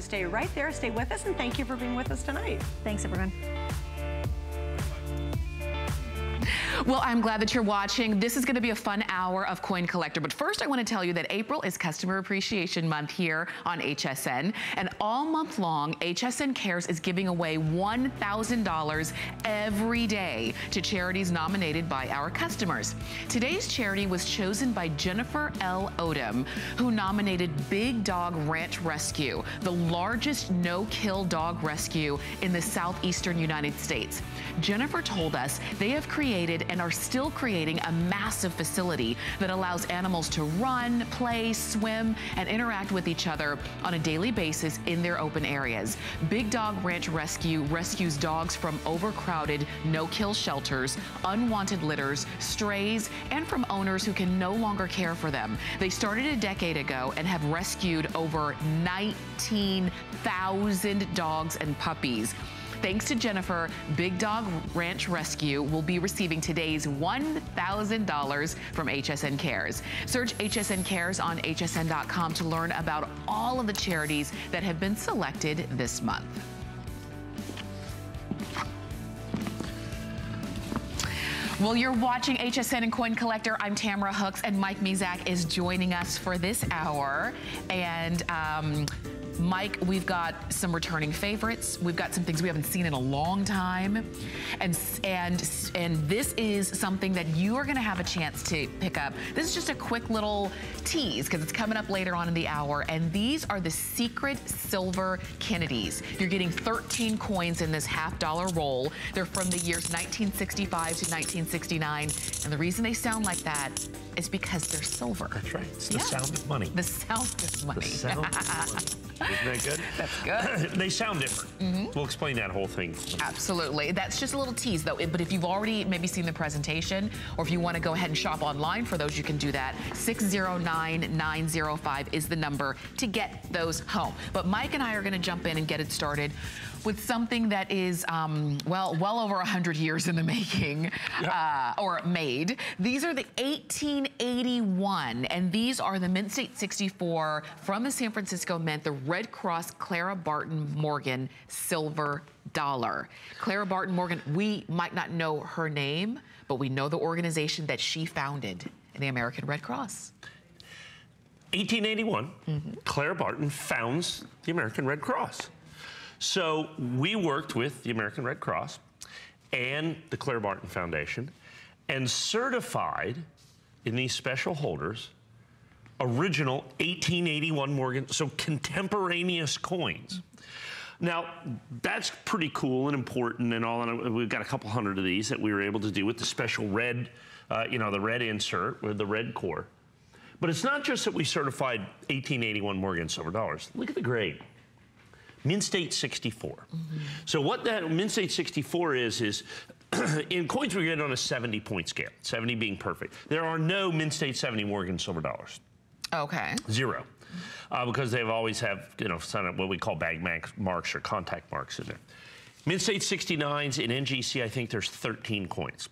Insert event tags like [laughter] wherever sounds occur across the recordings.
Stay right there, stay with us, and thank you for being with us tonight. Thanks, everyone. Well, I'm glad that you're watching. This is gonna be a fun hour of Coin Collector. But first, I wanna tell you that April is Customer Appreciation Month here on HSN. And all month long, HSN Cares is giving away $1,000 every day to charities nominated by our customers. Today's charity was chosen by Jennifer L. Odom, who nominated Big Dog Ranch Rescue, the largest no-kill dog rescue in the southeastern United States. Jennifer told us they have created and are still creating a massive facility that allows animals to run, play, swim, and interact with each other on a daily basis in their open areas. Big Dog Ranch Rescue rescues dogs from overcrowded no-kill shelters, unwanted litters, strays, and from owners who can no longer care for them. They started a decade ago and have rescued over 19,000 dogs and puppies. Thanks to Jennifer, Big Dog Ranch Rescue will be receiving today's $1,000 from HSN Cares. Search HSN Cares on hsn.com to learn about all of the charities that have been selected this month. Well, you're watching HSN and Coin Collector. I'm Tamara Hooks, and Mike Mezack is joining us for this hour. And um, Mike, we've got some returning favorites. We've got some things we haven't seen in a long time. And, and, and this is something that you are gonna have a chance to pick up. This is just a quick little tease because it's coming up later on in the hour. And these are the secret silver Kennedys. You're getting 13 coins in this half dollar roll. They're from the years 1965 to 1969. And the reason they sound like that is because they're silver. That's right. It's the Yeah. sound of money. The sound of money. The sound of money. Isn't that good? [laughs] That's good. [clears throat] they sound different. Mm-hmm. We'll explain that whole thing. Absolutely. That's just a little tease though. But if you've already maybe seen the presentation or if you want to go ahead and shop online for those, you can do that. 609905 is the number to get those home. But Mike and I are going to jump in and get it started with something that is, um, well, well over 100 years in the making uh, or made. These are the 1881 and these are the Mint State 64 from the San Francisco Mint, the Red Cross Clara Barton Morgan Silver Dollar. Clara Barton Morgan, we might not know her name, but we know the organization that she founded, the American Red Cross. 1881, Mm-hmm. Clara Barton founds the American Red Cross. So we worked with the American Red Cross and the Clara Barton Foundation and certified in these special holders original 1881 Morgan, so contemporaneous coins. Now, that's pretty cool and important and all, and we've got a couple hundred of these that we were able to do with the special red, uh, you know, the red insert with the red core. But it's not just that we certified 1881 Morgan silver dollars. Look at the grade. Mint State 64. So what that Mint State 64 is, is [clears throat] in coins we get on a 70 point scale, 70 being perfect. There are no Mint State 70 Morgan silver dollars. Okay. Zero. Uh, because they've always have, you know, what we call bag marks or contact marks in there. Mint State 69s in NGC, I think there's 13 coins.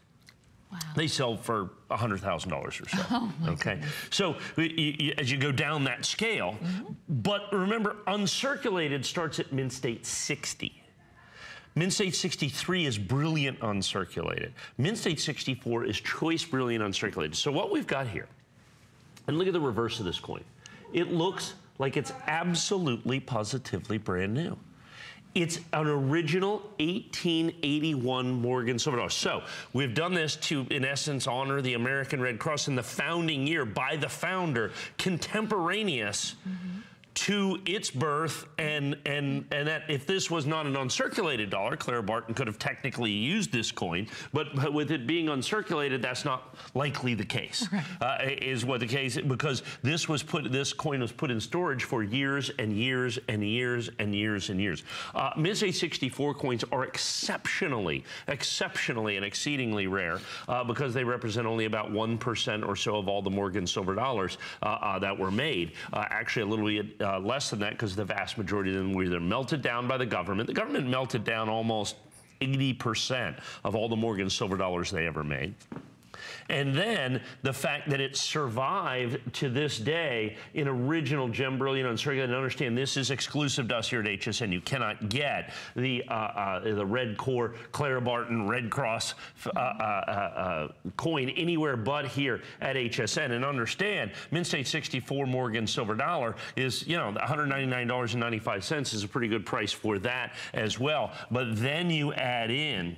They sell for $100,000 or so. [laughs] Oh, okay. So y- y- y- as you go down that scale, mm-hmm. but remember, uncirculated starts at Mint State 60. Mint State 63 is brilliant uncirculated. Mint State 64 is choice brilliant uncirculated. So what we've got here, and look at the reverse of this coin. It looks like it's absolutely positively brand new. It's an original 1881 Morgan silver dollar. So we've done this to, in essence, honor the American Red Cross in the founding year by the founder, contemporaneous to its birth and and and that if this was not an uncirculated dollar, Clara Barton could have technically used this coin, but, but with it being uncirculated, that's not likely the case. Uh, is what the case because this was put this coin was put in storage for years and years and years and years and years. Uh, Mint State 64 coins are exceptionally, exceptionally and exceedingly rare uh, because they represent only about one percent or so of all the Morgan silver dollars uh, uh, that were made. Uh, actually, a little bit uh, less than that because the vast majority of them were either melted down by the government. The government melted down almost 80% of all the Morgan silver dollars they ever made. And then the fact that it survived to this day in original gem brilliant uncirculated. And understand this is exclusive to us here at HSN. You cannot get the uh, uh, the red core Clara Barton Red Cross uh, uh, uh, coin anywhere but here at HSN. And understand, Mint State 64 Morgan Silver Dollar is you know $199.95 is a pretty good price for that as well. But then you add in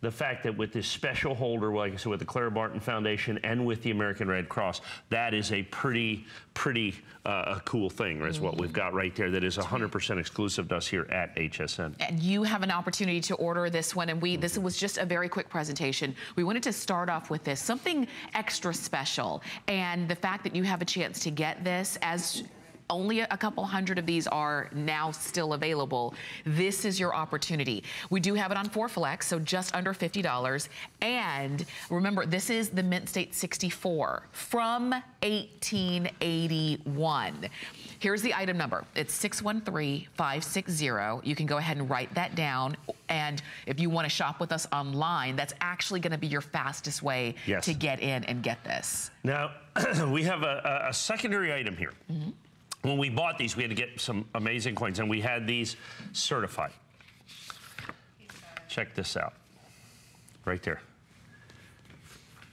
the fact that with this special holder, like I said, with the Clara Barton Foundation and with the American Red Cross, that is a pretty, pretty uh, cool thing, is what we've got right there that is 100% exclusive to us here at HSN. And you have an opportunity to order this one, and we this was just a very quick presentation. We wanted to start off with this, something extra special, and the fact that you have a chance to get this as only a couple hundred of these are now still available. This is your opportunity. We do have it on 4Flex, so just under $50. And remember, this is the Mint State 64 from 1881. Here's the item number. It's 613560. You can go ahead and write that down. And if you want to shop with us online, that's actually going to be your fastest way Yes. to get in and get this. Now, [clears throat] we have a, a- a secondary item here. Mm-hmm. When we bought these, we had to get some amazing coins, and we had these certified. Check this out. Right there.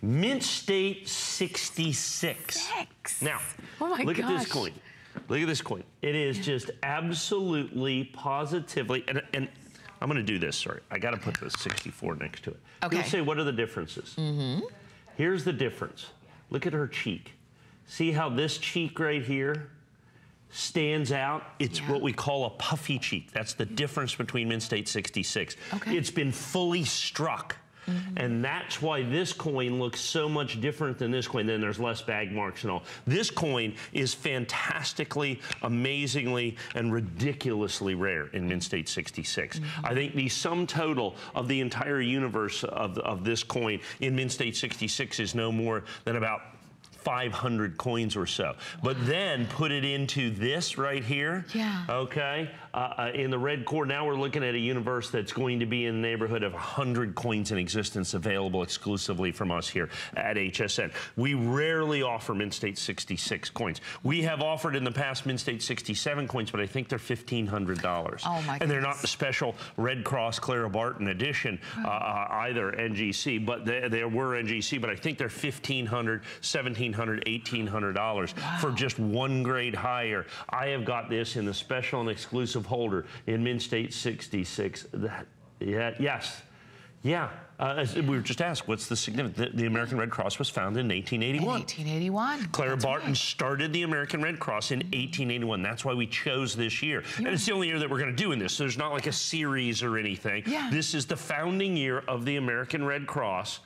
Mint State 66. Six. Now, Oh my look at this coin. Look at this coin. It is just absolutely, positively, and, and I'm going to do this. Sorry, I got to put the 64 next to it. Okay. You'll say, what are the differences? Mm-hmm. Here's the difference. Look at her cheek. See how this cheek right here stands out? It's Yeah. what we call a puffy cheek. That's the difference between Mint State 66. Okay. It's been fully struck. Mm-hmm. And that's why this coin looks so much different than this coin. Then there's less bag marks and all. This coin is fantastically, amazingly, and ridiculously rare in Mint State 66. Mm-hmm. I think the sum total of the entire universe of, of this coin in Mint State 66 is no more than about 500 coins or so. But then put it into this right here. Yeah. Okay. Uh, uh, in the red core, now we're looking at a universe that's going to be in the neighborhood of 100 coins in existence available exclusively from us here at HSN. We rarely offer Mint State 66 coins. We have offered in the past Mint State 67 coins, but I think they're $1,500. Oh, my And they're not goodness. the special Red Cross Clara Barton edition uh, uh, either, NGC, but they, they were NGC, but I think they're $1,500, $1,700, $1,800 for just one grade higher. I have got this in the special and exclusive holder in Mint State 66. That, yeah, yes. Yeah, uh, as we were just asked, what's the significance? The, the American Red Cross was founded in 1881. 1881. Clara That's Barton right. started the American Red Cross in 1881. That's why we chose this year. And it's the only year that we're going to do in this. So there's not like a series or anything. Yeah. This is the founding year of the American Red Cross.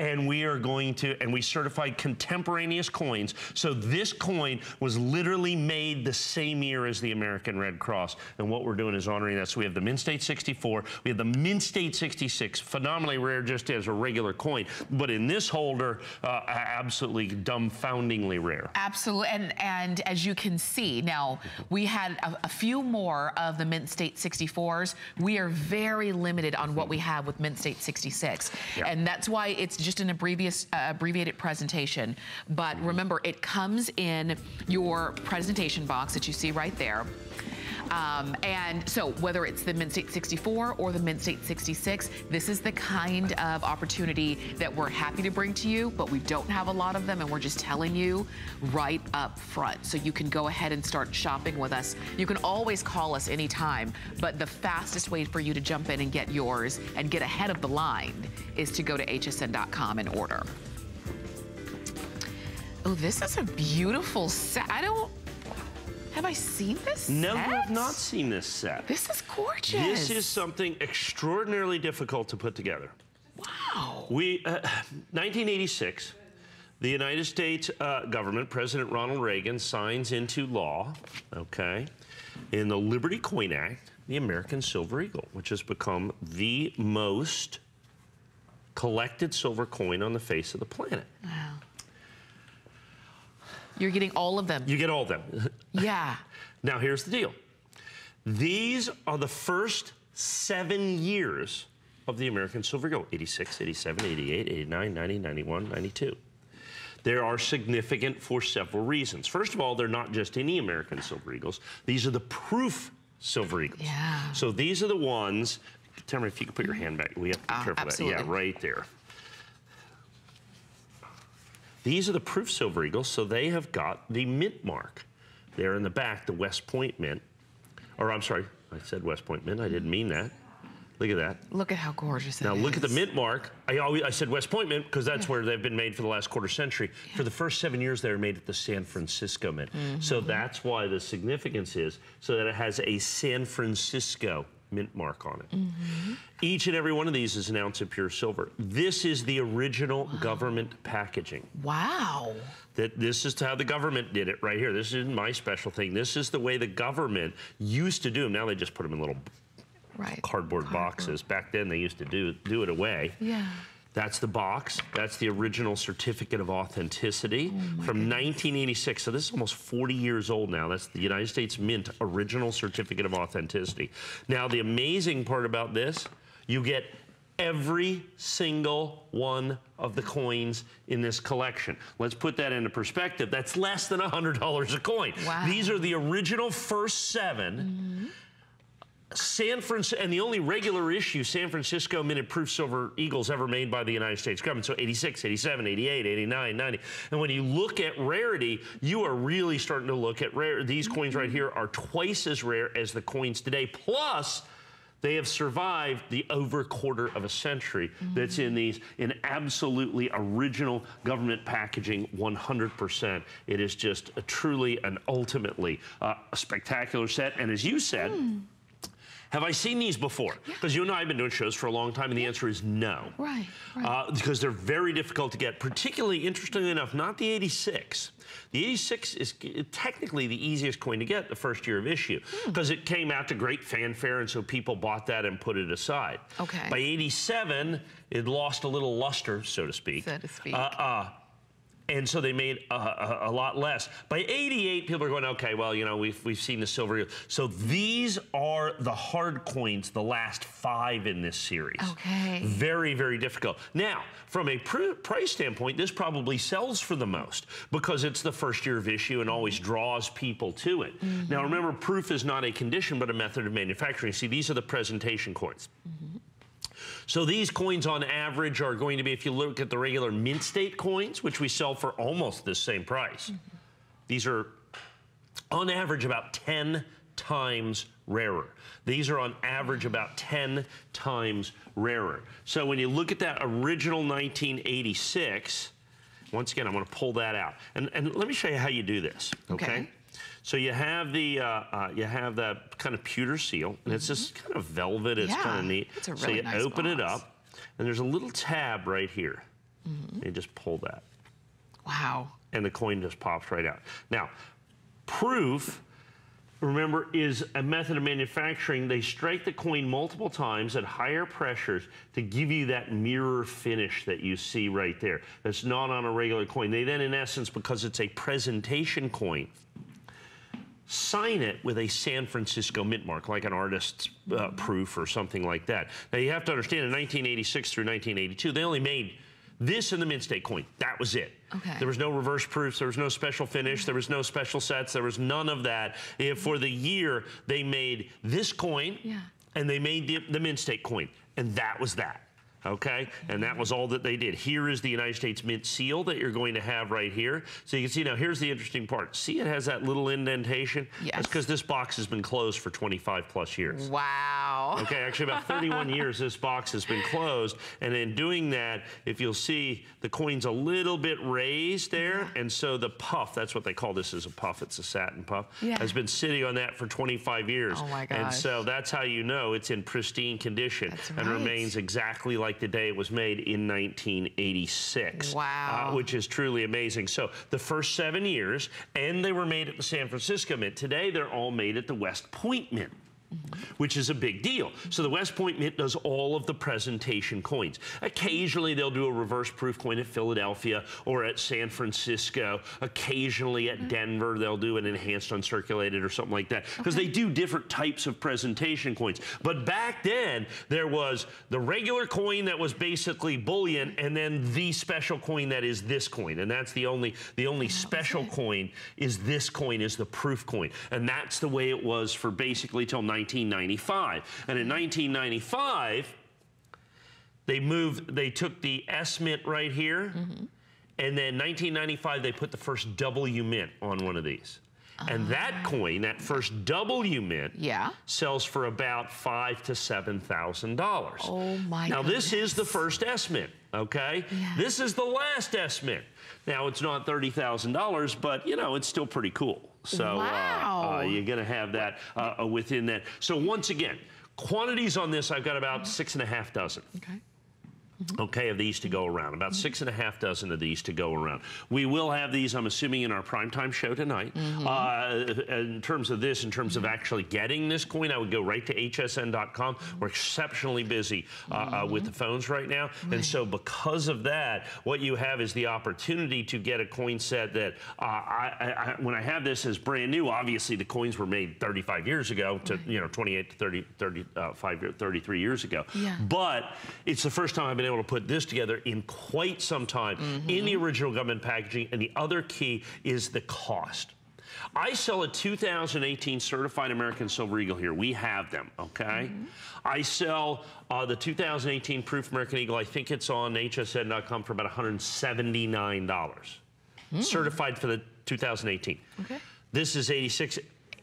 And we are going to, and we certified contemporaneous coins. So this coin was literally made the same year as the American Red Cross. And what we're doing is honoring that. So we have the Mint State 64, we have the Mint State 66, phenomenally rare just as a regular coin. But in this holder, uh, absolutely dumbfoundingly rare. Absolutely, and and as you can see, now we had a, a few more of the Mint State 64s. We are very limited on what we have with Mint State 66, Yeah. and that's why it's just an abbrevious, uh, abbreviated presentation. But remember, it comes in your presentation box that you see right there. Um, and so whether it's the Mint State 64 or the Mint State 66, this is the kind of opportunity that we're happy to bring to you, but we don't have a lot of them and we're just telling you right up front. So you can go ahead and start shopping with us. You can always call us anytime, but the fastest way for you to jump in and get yours and get ahead of the line is to go to hsn.com and order. Oh, this is a beautiful set. I don't, have I seen this No, set? you have not seen this set. This is gorgeous. This is something extraordinarily difficult to put together. wow. We, uh, [sighs] 1986, the United States uh, government, President Ronald Reagan, signs into law, okay, in the Liberty Coin Act, the American Silver Eagle, which has become the most collected silver coin on the face of the planet. Wow. You're getting all of them. You get all of them. [laughs] yeah. Now, here's the deal. These are the first seven years of the American Silver Eagle 86, 87, 88, 89, 90, 91, 92. There are significant for several reasons. First of all, they're not just any American Silver Eagles. These are the proof Silver Eagles. Yeah. So these are the ones. Tell me if you could put your hand back. We have to be Ah, careful of that. Yeah, right there. These are the proof Silver Eagles, so they have got the mint mark. There in the back, the West Point mint. Or I'm sorry, I said West Point mint. I didn't mean that. Look at that. Look at how gorgeous it Now is. look at the mint mark. I always I said West Point mint because that's where they've been made for the last quarter century. For the first seven years, they were made at the San Francisco mint. Mm-hmm. So that's why the significance is so that it has a San Francisco mint mark on it. Mm-hmm. Each and every one of these is an ounce of pure silver. This is the original government packaging. Wow. That this is how the government did it right here. This isn't my special thing. This is the way the government used to do them. Now they just put them in little Right. cardboard boxes. Back then, they used to do do it away. Yeah. That's the box. That's the original certificate of authenticity Oh from 1986. So this is almost 40 years old now. That's the United States Mint original certificate of authenticity. Now, the amazing part about this, you get every single one of the coins in this collection. Let's put that into perspective. That's less than $100 a coin. Wow. These are the original first 7 Mm-hmm. San Francisco, and the only regular issue San Francisco minute proof silver eagles ever made by the United States government. So 86, 87, 88, 89, 90. And when you look at rarity, you are really starting to look at rare. These coins right here are twice as rare as the coins today. Plus, they have survived the over quarter of a century that's in these in absolutely original government packaging 100%. It is just a truly and ultimately uh, a spectacular set. And as you said, have I seen these before? Because you and I have been doing shows for a long time, and the answer is no. Right, right. Uh, because they're very difficult to get, particularly, interestingly enough, not the 86. The 86 is technically the easiest coin to get the first year of issue Hmm. because it came out to great fanfare, and so people bought that and put it aside. Okay. By 87, it lost a little luster, so to speak. So to speak. Uh, uh, and so they made a, a, a lot less. By 88, people are going, okay, well, you know, we've, we've seen the silver. So these are the hard coins, the last five in this series. Okay. Very, very difficult. Now, from a pr- price standpoint, this probably sells for the most because it's the first year of issue and always mm-hmm. draws people to it. Mm-hmm. Now, remember, proof is not a condition, but a method of manufacturing. See, these are the presentation coins. Mm-hmm. So these coins on average are going to be, if you look at the regular mint state coins, which we sell for almost the same price, these are on average about 10 times rarer. These are on average about 10 times rarer. So when you look at that original 1986, once again, I'm going to pull that out. And, and let me show you how you do this, okay? Okay. So you have the uh, uh, you have that kind of pewter seal, and it's just kind of velvet. It's Yeah, kind of neat. it's a really so you nice open it up, and there's a little tab right here. And you just pull that Wow. and the coin just pops right out. Now, proof, remember, is a method of manufacturing. They strike the coin multiple times at higher pressures to give you that mirror finish that you see right there. That's not on a regular coin. They then, in essence, because it's a presentation coin, sign it with a San Francisco mint mark, like an artist's uh, proof or something like that. Now, you have to understand, in 1986 through 1982, they only made this and the mint state coin. That was it. Okay. There was no reverse proofs. There was no special finish. There was no special sets. There was none of that. If for the year, they made this coin Yeah. and they made the, the mint state coin. And that was that. Okay? And that was all that they did. Here is the United States Mint seal that you're going to have right here. So you can see now, here's the interesting part. See, it has that little indentation? Yes. That's because this box has been closed for 25 plus years. Wow. [laughs] Okay, actually about 31 years this box has been closed. And in doing that, if you'll see, the coin's a little bit raised there. And so the puff, that's what they call this is a puff, it's a satin puff, Yeah. has been sitting on that for 25 years. Oh my gosh. And so that's how you know it's in pristine condition and remains exactly like the day it was made in 1986. Wow. uh, which is truly amazing. So the first seven years, and they were made at the San Francisco Mint. Today, they're all made at the West Point Mint. Which is a big deal. So the West Point Mint does all of the presentation coins. Occasionally they'll do a reverse proof coin at Philadelphia or at San Francisco. Occasionally at Denver they'll do an enhanced uncirculated or something like that because okay. they do different types of presentation coins. But back then there was the regular coin that was basically bullion and then the special coin that is this coin and that's the only the only oh, special coin is this coin is the proof coin and that's the way it was for basically till 1995. And in 1995, they moved, they took the S mint right here, mm -hmm. and then 1995, they put the first W mint on one of these. And that ah. coin, that first W mint, yeah. sells for about five to seven thousand dollars. Oh my! Now goodness. this is the first S mint, okay? Yeah. This is the last S mint. Now it's not thirty thousand dollars, but you know it's still pretty cool. So uh, wow. uh, you're going to have that uh, uh, within that. So once again, quantities on this, I've got about six and a half dozen. Okay. Mm-hmm. okay, of these to go around. About six and a half dozen of these to go around. We will have these, I'm assuming, in our primetime show tonight. Mm -hmm. uh, in terms of this, in terms of actually getting this coin, I would go right to hsn.com. We're exceptionally busy uh, uh, with the phones right now. Right. And so because of that, what you have is the opportunity to get a coin set that uh, I, I, when I have this as brand new, obviously the coins were made 35 years ago to, right. you know, 28 to 30, 35, 33 years ago. Yeah. But it's the first time I've been able to put this together in quite some time mm -hmm. in the original government packaging. And the other key is the cost. I sell a 2018 certified American Silver Eagle here. We have them, okay? Mm -hmm. I sell uh, the 2018 Proof American Eagle. I think it's on hsn.com for about $179. Mm. Certified for the 2018. Okay. This is 86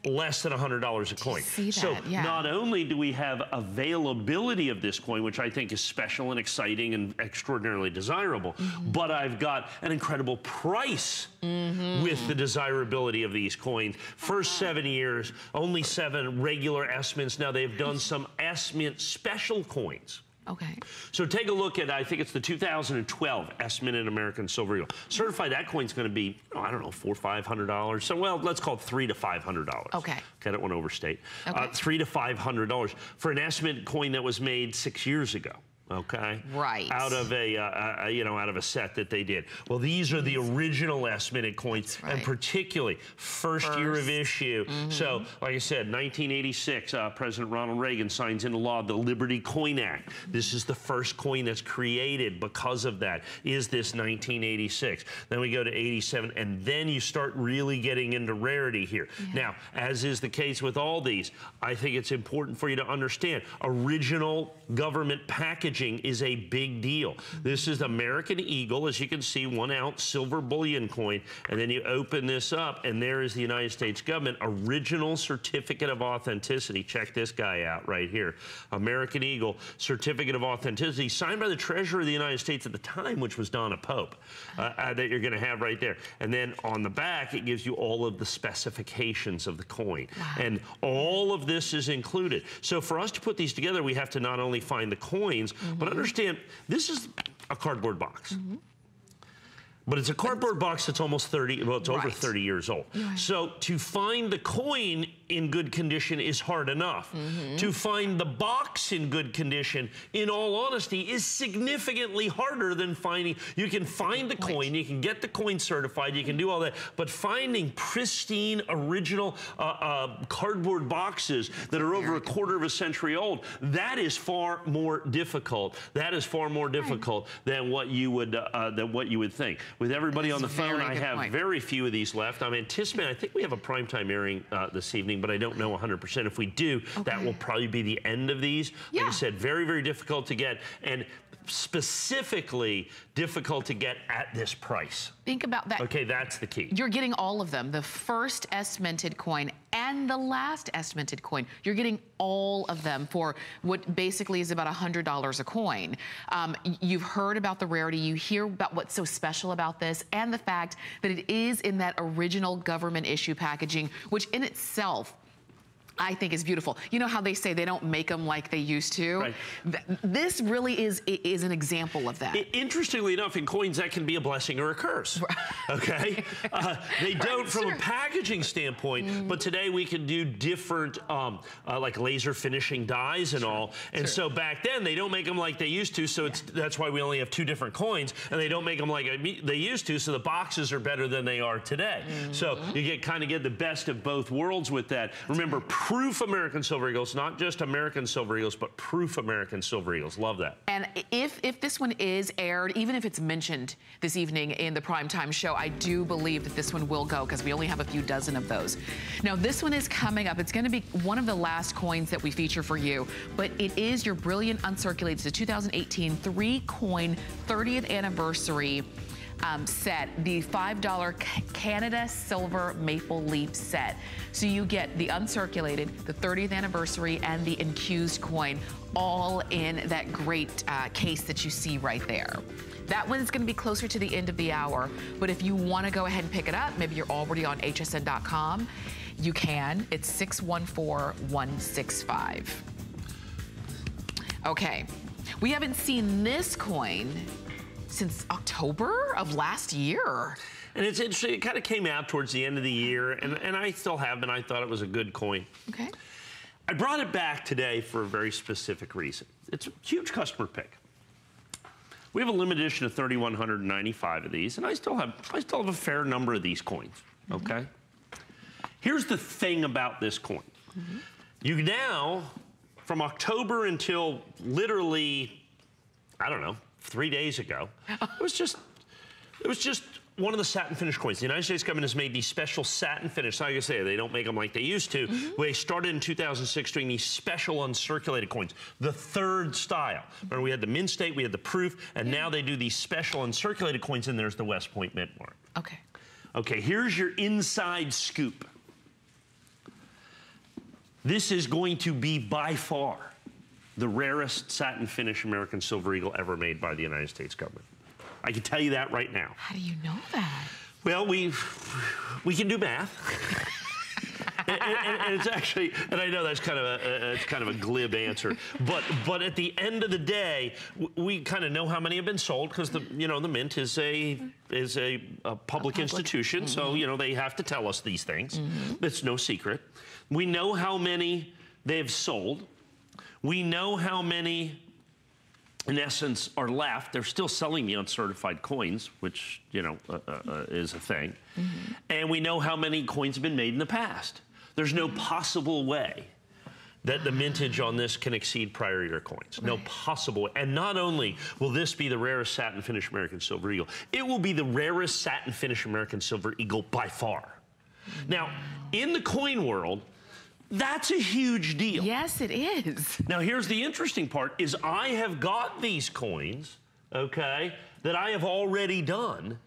less than $100 a coin. so yeah. not only do we have availability of this coin, which I think is special and exciting and extraordinarily desirable, mm -hmm. but I've got an incredible price mm -hmm. with the desirability of these coins. First seven years, only seven regular S mints. Now they've done some S mint special coins. Okay. So take a look at, I think it's the 2012 S Minute American Silver Eagle. Certified, that coin's going to be, oh, I don't know, four, five hundred dollars. So, well, let's call it three to five hundred dollars. Okay. Okay, I don't want to overstate. Okay. Uh, three to five hundred dollars for an S Mint coin that was made six years ago okay? Right. Out of a, uh, uh, you know, out of a set that they did. Well, these are the original last minute coins, right. and particularly first, first, year of issue. Mm -hmm. So, like I said, 1986, uh, President Ronald Reagan signs into law the Liberty Coin Act. This is the first coin that's created because of that, is this 1986. Then we go to 87, and then you start really getting into rarity here. Yeah. Now, as is the case with all these, I think it's important for you to understand, original government package packaging is a big deal. This is American Eagle, as you can see, one ounce silver bullion coin. And then you open this up, and there is the United States government original certificate of authenticity. Check this guy out right here. American Eagle certificate of authenticity signed by the Treasurer of the United States at the time, which was Donna Pope, uh, uh, that you're going to have right there. And then on the back, it gives you all of the specifications of the coin. Wow. And all of this is included. So for us to put these together, we have to not only find the coins, Mm -hmm. But understand, this is a cardboard box. Mm -hmm. But it's a cardboard box that's almost 30, well, it's right. over 30 years old. Right. So to find the coin in good condition is hard enough. Mm -hmm. To find the box in good condition, in all honesty, is significantly harder than finding. You can find the coin, you can get the coin certified, you can do all that, but finding pristine, original uh, uh, cardboard boxes that are over a quarter of a century old, that is far more difficult. That is far more difficult right. than what you would uh, uh than what you would think. With everybody That's on the phone, I have point. very few of these left. I'm anticipating. I think we have a primetime airing uh, this evening but I don't know 100%. If we do, okay. that will probably be the end of these. Yeah. Like I said, very, very difficult to get. And specifically difficult to get at this price. Think about that. Okay, that's the key. You're getting all of them. The first S minted coin and the last S minted coin. You're getting all of them for what basically is about $100 a coin. Um, you've heard about the rarity. You hear about what's so special about this and the fact that it is in that original government issue packaging, which in itself I think is beautiful. You know how they say they don't make them like they used to? Right. This really is is an example of that. Interestingly enough, in coins, that can be a blessing or a curse. Okay? [laughs] Uh, they don't Right, from sure. a packaging standpoint, but today we can do different, um, uh, like laser finishing dies and all. And so back then, they don't make them like they used to, so it's that's why we only have two different coins, and they don't make them like they used to, so the boxes are better than they are today. So Mm-hmm. you get kind of get the best of both worlds with that. Remember, proof American Silver Eagles, not just American Silver Eagles, but proof American Silver Eagles. Love that. And if if this one is aired, even if it's mentioned this evening in the primetime show, I do believe that this one will go because we only have a few dozen of those. Now this one is coming up. It's going to be one of the last coins that we feature for you, but it is your brilliant uncirculated. It's a 2018 three coin 30th anniversary. Um, set, the $5 Canada Silver Maple Leaf set. So you get the uncirculated, the 30th anniversary, and the infused coin all in that great uh, case that you see right there. That one's gonna be closer to the end of the hour, but if you wanna go ahead and pick it up, maybe you're already on hsn.com, you can. It's 614165. Okay, we haven't seen this coin since October of last year. And it's interesting, it kind of came out towards the end of the year, and, and I still have, and I thought it was a good coin. Okay. I brought it back today for a very specific reason. It's a huge customer pick. We have a limited edition of 3,195 of these, and I still have I still have a fair number of these coins. Okay. Here's the thing about this coin. You now, from October until literally, I don't know, three days ago, it was just it was just one of the satin finish coins. The United States government has made these special satin finish. Like I say, they don't make them like they used to. Mm-hmm. They started in 2006 doing these special uncirculated coins, the third style. Remember, we had the mint state, we had the proof, and now they do these special uncirculated coins, and there's the West Point Mint mark. Okay. Okay, here's your inside scoop. This is going to be by far the rarest satin finish American Silver Eagle ever made by the United States government. I can tell you that right now. How do you know that? Well, we we can do math. [laughs] and, and- and it's actually, and I know that's kind of a, a- it's kind of a glib answer, but but at the end of the day, we kind of know how many have been sold because the you know the mint is a is a, a public institution, so mm-hmm. you know they have to tell us these things. Mm-hmm. It's no secret. We know how many they've sold. We know how many in essence, are left. They're still selling the uncertified coins, which you know uh, uh, uh, is a thing, and we know how many coins have been made in the past. There's no possible way that the mintage on this can exceed prior year coins. No possible. way. And not only will this be the rarest satin finish American Silver Eagle, it will be the rarest satin finish American Silver Eagle by far. Now, in the coin world, that's a huge deal. Yes, it is. Now, here's the interesting part is I have got these coins, okay, that I have already done,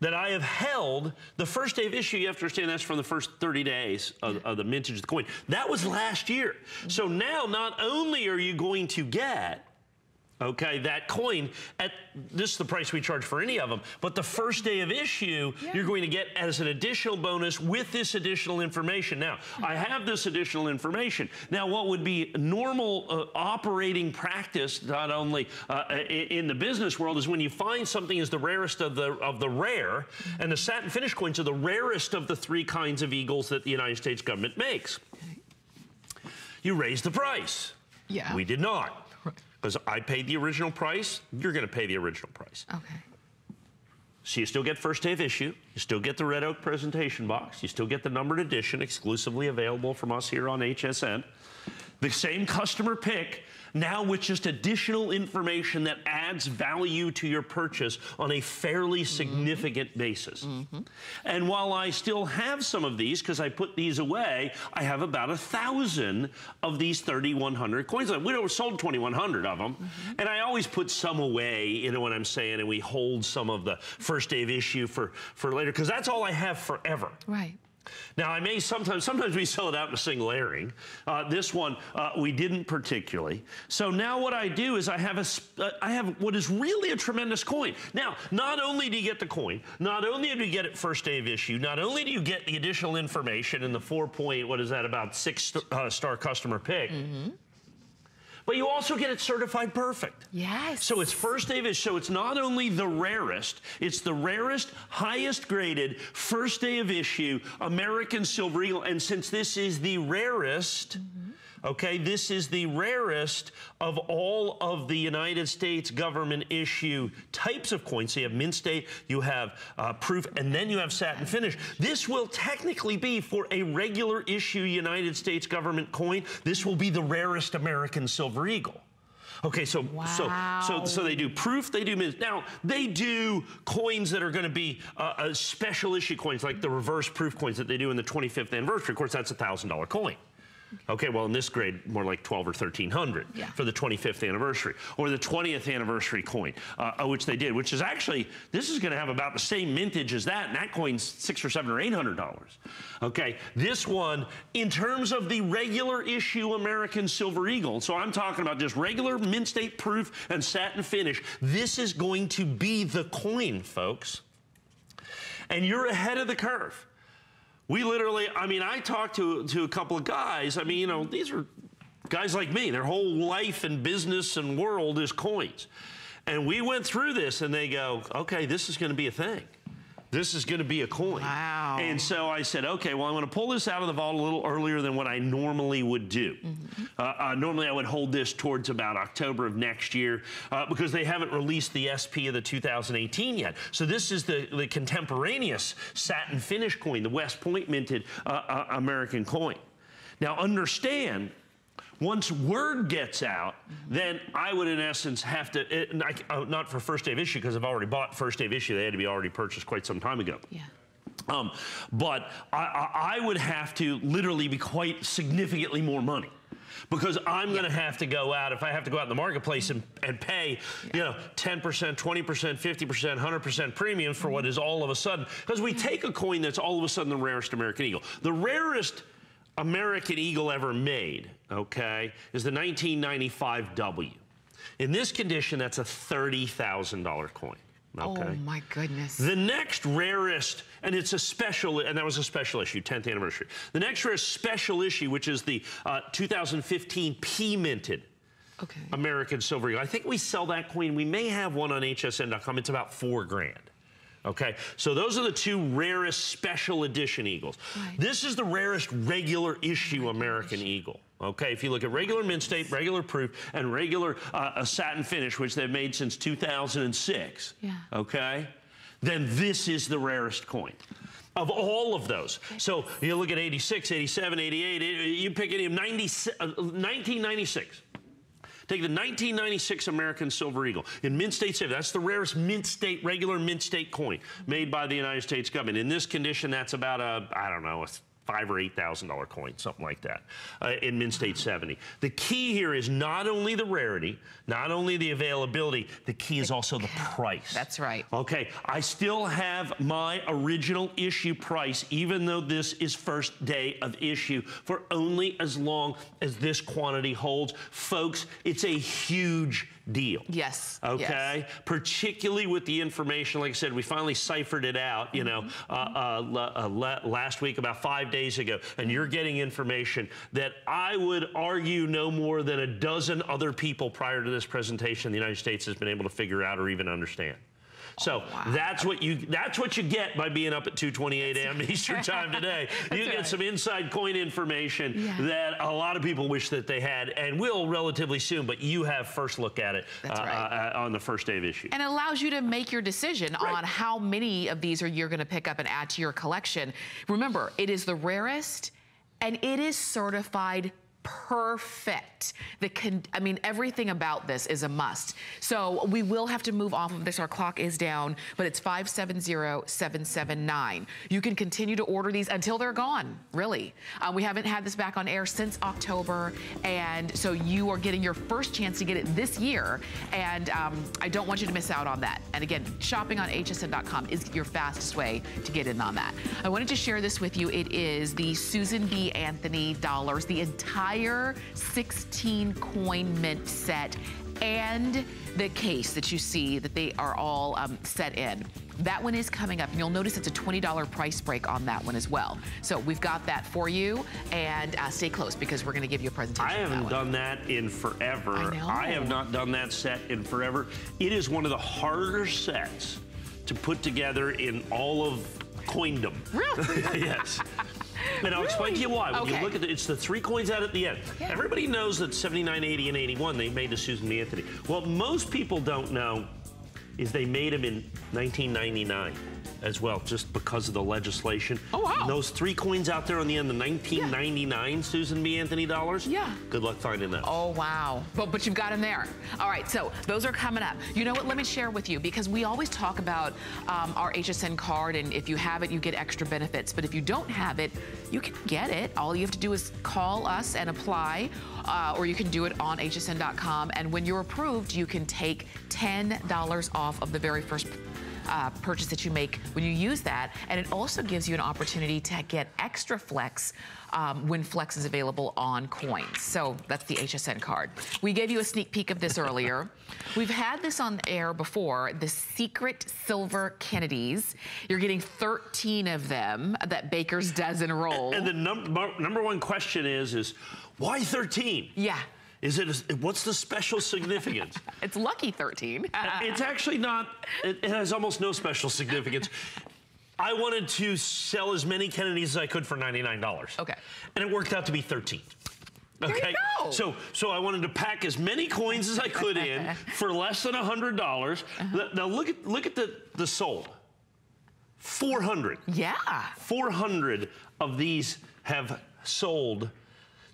that I have held. The first day of issue, you have to understand that's from the first 30 days of, of the mintage of the coin. That was last year. So now not only are you going to get Okay, that coin at this is the price we charge for any of them. But the first day of issue, you're going to get as an additional bonus with this additional information. Now, I have this additional information. Now, what would be normal uh, operating practice, not only uh, in the business world, is when you find something is the rarest of the of the rare, and the satin finish coins are the rarest of the three kinds of eagles that the United States government makes. You raise the price. Yeah. We did not. Because I paid the original price, you're going to pay the original price. Okay. So you still get first day of issue, you still get the Red Oak presentation box, you still get the numbered edition exclusively available from us here on HSN. The same customer pick, now with just additional information that adds value to your purchase on a fairly mm-hmm. significant basis. Mm-hmm. And while I still have some of these, because I put these away, I have about a thousand of these 3,100 coins. We sold 2,100 of them. Mm-hmm. And I always put some away, you know what I'm saying, and we hold some of the first day of issue for, for later, because that's all I have forever. Right. Now, I may sometimes, sometimes we sell it out in a single airing. Uh, this one, uh, we didn't particularly. So now what I do is I have a, uh, I have what is really a tremendous coin. Now, not only do you get the coin, not only do you get it first day of issue, not only do you get the additional information in the four point, what is that, about six uh, star customer pick, mm -hmm but you also get it certified perfect. Yes. So it's first Davis. So it's not only the rarest, it's the rarest, highest graded, first day of issue American Silver Eagle. And since this is the rarest, mm -hmm Okay, this is the rarest of all of the United States government issue types of coins. So you have mint state, you have uh, proof, and then you have satin finish. This will technically be for a regular issue United States government coin. This will be the rarest American silver eagle. Okay, so wow. so so so they do proof, they do mint. Now they do coins that are going to be uh, uh, special issue coins, like the reverse proof coins that they do in the 25th anniversary. Of course, that's a thousand dollar coin. Okay, well, in this grade, more like 12 or 1300 yeah. for the 25th anniversary. Or the 20th anniversary coin, uh, which they did, which is actually, this is going to have about the same mintage as that, and that coin's six or seven or $800. Okay, this one, in terms of the regular issue American Silver Eagle, so I'm talking about just regular mint state proof and satin finish, this is going to be the coin, folks. And you're ahead of the curve. We literally, I mean, I talked to, to a couple of guys. I mean, you know, these are guys like me. Their whole life and business and world is coins. And we went through this and they go, okay, this is going to be a thing. This is going to be a coin. Wow. And so I said, okay, well, I'm going to pull this out of the vault a little earlier than what I normally would do. Mm -hmm. uh, uh, normally, I would hold this towards about October of next year uh, because they haven't released the SP of the 2018 yet. So this is the, the contemporaneous satin finish coin, the West Point minted uh, uh, American coin. Now, understand once word gets out, then I would, in essence, have to, it, uh, not for first day of issue, because I've already bought first day of issue. They had to be already purchased quite some time ago. Yeah. Um, but I, I, would have to literally be quite significantly more money because I'm going to have to go out, if I have to go out in the marketplace and, and pay, yeah. you know, 10%, 20%, 50%, 100% premiums for what is all of a sudden, because we take a coin that's all of a sudden the rarest American Eagle. The rarest American Eagle ever made, okay, is the 1995 W. In this condition, that's a $30,000 coin. Okay. Oh my goodness. The next rarest, and it's a special, and that was a special issue, 10th anniversary. The next rarest special issue, which is the uh, 2015 P minted okay. American Silver Eagle. I think we sell that coin. We may have one on hsn.com. It's about four grand. Okay, so those are the two rarest special edition eagles. Right. This is the rarest regular issue American eagle. Okay, if you look at regular mint state, regular proof, and regular uh, satin finish, which they've made since 2006, yeah. okay, then this is the rarest coin of all of those. So you look at 86, 87, 88, you pick any of 90, uh, 1996. Take the 1996 American Silver Eagle in mint state safe. That's the rarest mint state, regular mint state coin made by the United States government. In this condition, that's about a, I don't know, a five or eight thousand dollar coin, something like that, uh, in Mint State 70. The key here is not only the rarity, not only the availability, the key is also the price. That's right. Okay, I still have my original issue price, even though this is first day of issue, for only as long as this quantity holds. Folks, it's a huge deal. Yes. Okay? Yes. Particularly with the information, like I said, we finally ciphered it out, you know, mm-hmm. uh, uh, uh, last week, about five days ago, and you're getting information that I would argue no more than a dozen other people prior to this presentation the United States has been able to figure out or even understand. So oh, wow. that's what you that's what you get by being up at 2:28 a.m. Eastern Time today. [laughs] you get right. some inside coin information yeah. that a lot of people wish that they had, and will relatively soon. But you have first look at it uh, right. uh, on the first day of issue, and it allows you to make your decision right. on how many of these are you're going to pick up and add to your collection. Remember, it is the rarest, and it is certified perfect. The con I mean, everything about this is a must. So we will have to move off of this. Our clock is down, but it's 570779. You can continue to order these until they're gone, really. Uh, we haven't had this back on air since October, and so you are getting your first chance to get it this year, and um, I don't want you to miss out on that. And again, shopping on hsn.com is your fastest way to get in on that. I wanted to share this with you. It is the Susan B. Anthony dollars, the entire 16 coin mint set and the case that you see that they are all um, set in. That one is coming up, and you'll notice it's a $20 price break on that one as well. So we've got that for you, and uh, stay close because we're going to give you a presentation. I haven't that done that in forever. I. I have not done that set in forever. It is one of the harder sets to put together in all of coindom. Really? [laughs] yes. [laughs] And I'll explain to you why. When Okay. you look at it, it's the three coins out at the end. Yeah. Everybody knows that 79, 80, and 81, they made the Susan B. Anthony. What most people don't know is they made them in 1999 as well, just because of the legislation. Oh, wow. And those three coins out there on the end, the 1999 Susan B. Anthony dollars. Yeah. Good luck finding them. Oh, wow. But, but you've got them there. All right, so those are coming up. You know what? Let me share with you because we always talk about um, our HSN card, and if you have it, you get extra benefits. But if you don't have it, you can get it. All you have to do is call us and apply, uh, or you can do it on hsn.com. And when you're approved, you can take $10 off of the very first uh, purchase that you make when you use that. And it also gives you an opportunity to get extra flex um, when flex is available on coins. So that's the HSN card. We gave you a sneak peek of this [laughs] earlier. We've had this on air before, the secret silver Kennedys. You're getting 13 of them, that baker's [laughs] dozen roll. And the num- number one question is, is why 13? yeah, Is it, a, what's the special significance? [laughs] it's lucky 13. [laughs] it's actually not, it, it has almost no special significance. I wanted to sell as many Kennedys as I could for $99. Okay. And it worked out to be 13. you Okay. go. So so I wanted to pack as many coins as I could in [laughs] for less than 100. dollars Uh-huh. Now look at look at the the sold. 400. yeah. 400 of these have sold.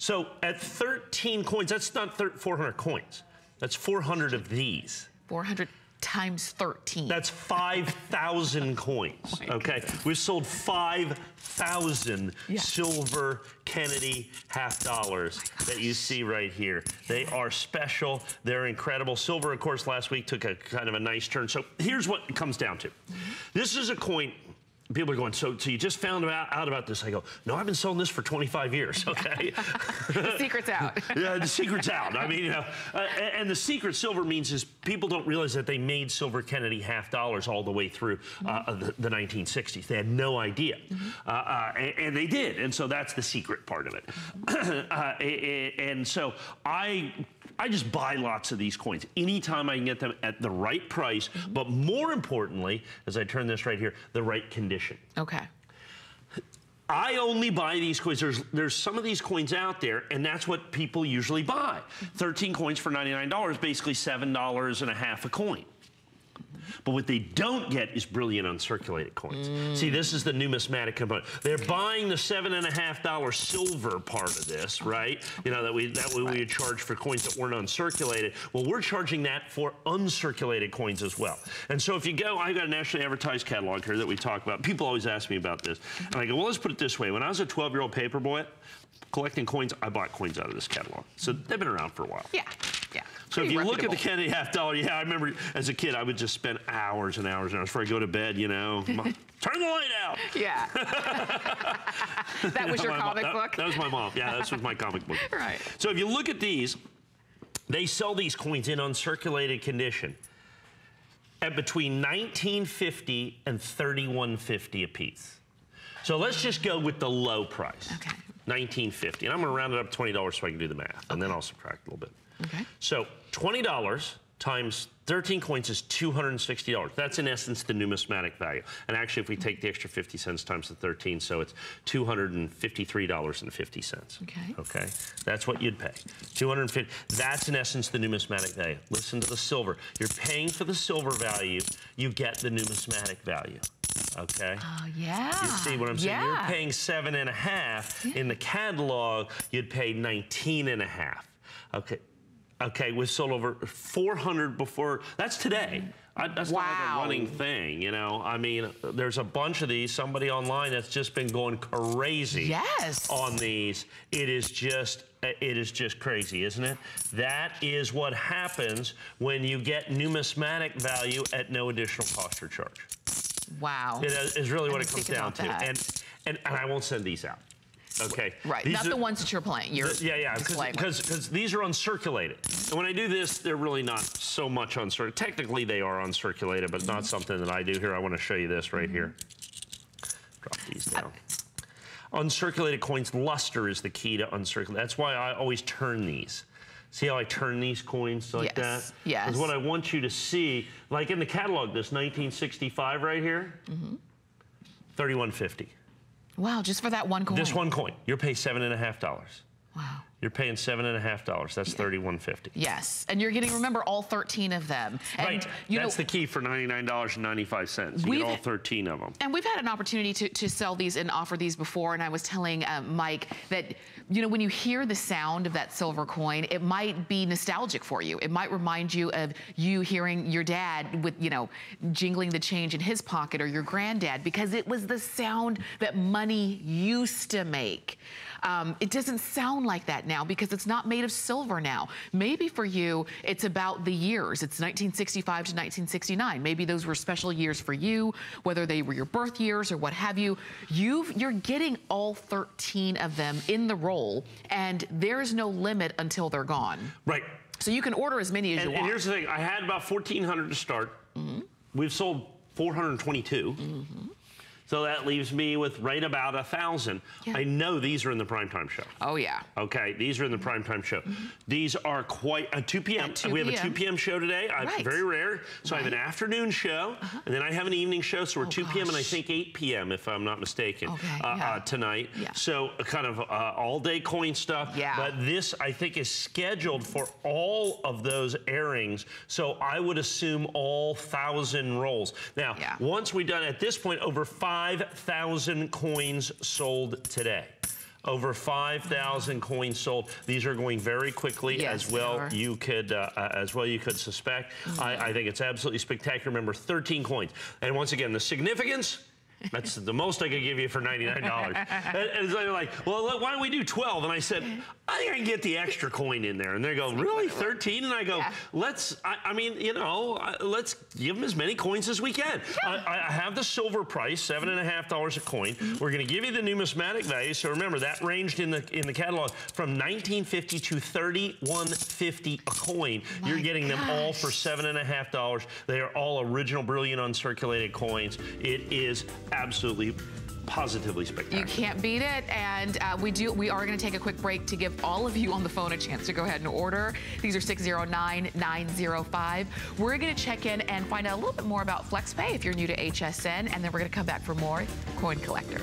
So at 13 coins, that's not 400 coins. That's 400 of these. 400 times 13. That's 5,000 [laughs] coins. Okay, we've sold 5,000 Yeah. silver Kennedy half dollars oh that you see right here. They are special. They're incredible. Silver, of course, last week took a kind of a nice turn. So here's what it comes down to. Mm-hmm. This is a coin. People are going, so, so you just found out, out about this? I go, no, I've been selling this for 25 years, [laughs] okay? the secret's out. [laughs] yeah, the secret's out. I mean, you know, uh, and the secret silver means is people don't realize that they made silver Kennedy half dollars all the way through uh, the, the 1960s. They had no idea, uh, uh, and, and they did, and so that's the secret part of it. [clears throat] uh, a- a- and so I. I just buy lots of these coins anytime I can get them at the right price, mm-hmm. but more importantly, as I turn this right here, the right condition. Okay. I only buy these coins. There's there's some of these coins out there, and that's what people usually buy. Mm-hmm. 13 coins for $99, basically $7 and a half a coin. But what they don't get is brilliant uncirculated coins. See, this is the numismatic component. They're buying the seven and a half dollar silver part of this, right? You know that we that way we would charge for coins that weren't uncirculated. Well, we're charging that for uncirculated coins as well. And so if you go, I've got a nationally advertised catalog here that we talk about. People always ask me about this, and I go, well, let's put it this way. When I was a 12 year old paper boy collecting coins, I bought coins out of this catalog. So they've been around for a while. Yeah. So if you look at the. Kennedy half dollar, yeah, I remember as a kid I would just spend hours and hours and hours before I go to bed. You know, [laughs] turn the light out. Yeah. [laughs] that was your My mom- comic that- book? That was my mom. Yeah, this was my comic book. [laughs] Right. So if you look at these, they sell these coins in uncirculated condition at between 1950 and 3150 a piece. So let's just go with the low price. Okay. 1950. And I'm going to round it up to $20 so I can do the math, and then I'll subtract a little bit. Okay. So $20 times 13 coins is $260. That's in essence the numismatic value. And actually, if we take the extra 50 cents times the 13, so it's $253.50. Okay. Okay. That's what you'd pay. 250. That's in essence the numismatic value. Listen to the silver. You're paying for the silver value, you get the numismatic value. okay? Oh, yeah. You see what I'm saying? You're paying seven and a half. In the catalog, you'd pay 19 and a half. Okay. Okay, we sold over 400 before. That's today. I, that's not like a running thing, you know. I mean, there's a bunch of these. Somebody online that's just been going crazy Yes. on these. It is just it is just crazy, isn't it? That is what happens when you get numismatic value at no additional cost or charge. Wow. It is is really what it comes down to. And, and and I won't send these out. Okay. Right. These Not are- the ones that you're playing. You're yeah, yeah, because because these are uncirculated. And when I do this, they're really not so much uncirculated. Technically, they are uncirculated, but not something that I do here. I want to show you this right here. Drop these down. Uncirculated coins, luster is the key to uncirculated. That's why I always turn these. See how I turn these coins like Yes, that? yes. Because what I want you to see, like in the catalog, this 1965 right here, Mm-hmm. 3150. Wow, just for that one coin. This one coin, you're paying seven and a half dollars. Wow. You're paying seven and a half dollars. That's thirty-one fifty. Yes, and you're getting remember all 13 of them. And Right. you That's know, the key for ninety-nine dollars and ninety-five cents. You get all thirteen of them. And we've had an opportunity to, to sell these and offer these before. And I was telling uh, Mike that, you know, when you hear the sound of that silver coin, it might be nostalgic for you. It might remind you of you hearing your dad with, you know, jingling the change in his pocket or your granddad because it was the sound that money used to make. Um, it doesn't sound like that now because it's not made of silver now. Maybe for you, it's about the years. It's 1965 to 1969. Maybe those were special years for you, whether they were your birth years or what have you. You've, you're getting all 13 of them in the roll, and there's no limit until they're gone. Right. So you can order as many as And, you want. and here's the thing: I had about fourteen hundred to start. We've sold four hundred twenty-two. So that leaves me with right about a thousand. Yeah. I know these are in the primetime show. oh, yeah. Okay, these are in the primetime show. These are quite at 2 p.m. At 2 we have a 2 p.m. show today. I, Right. Very rare. So I have an Right. Afternoon show, and then I have an evening show. So we're Oh, 2 p.m. and I think 8 p.m. if I'm not mistaken Okay, uh, yeah. uh, tonight. Yeah. So uh, kind of uh, all day coin stuff. Yeah. But this I think is scheduled for all of those airings. So I would assume all thousand rolls. Now, Yeah. once we're done at this point, over 5,000 coins sold today. Over 5,000 coins sold. These are going very quickly Yes, as well. You could, uh, uh, as well, you could suspect. I, I think it's absolutely spectacular. Remember, 13 coins. And once again, the significance. That's the most I could give you for $99. [laughs] and, and they're like, well, look, why don't we do 12? And I said, I think I can get the extra coin in there. And they go, really, 13? And I go, Yeah. let's, I, I mean, you know, let's give them as many coins as we can. I, I have the silver price, seven and a half dollars a coin. We're going to give you the numismatic value. So remember, that ranged in the in the catalog from 1950 to 3150 a coin. You're My getting them all for seven and a half dollars. They are all original, brilliant, uncirculated coins. It is absolutely, positively spectacular. You can't beat it, and uh, we do. We are going to take a quick break to give all of you on the phone a chance to go ahead and order. These are 609-905. We're going to check in and find out a little bit more about FlexPay if you're new to HSN, and then we're going to come back for more Coin Collector.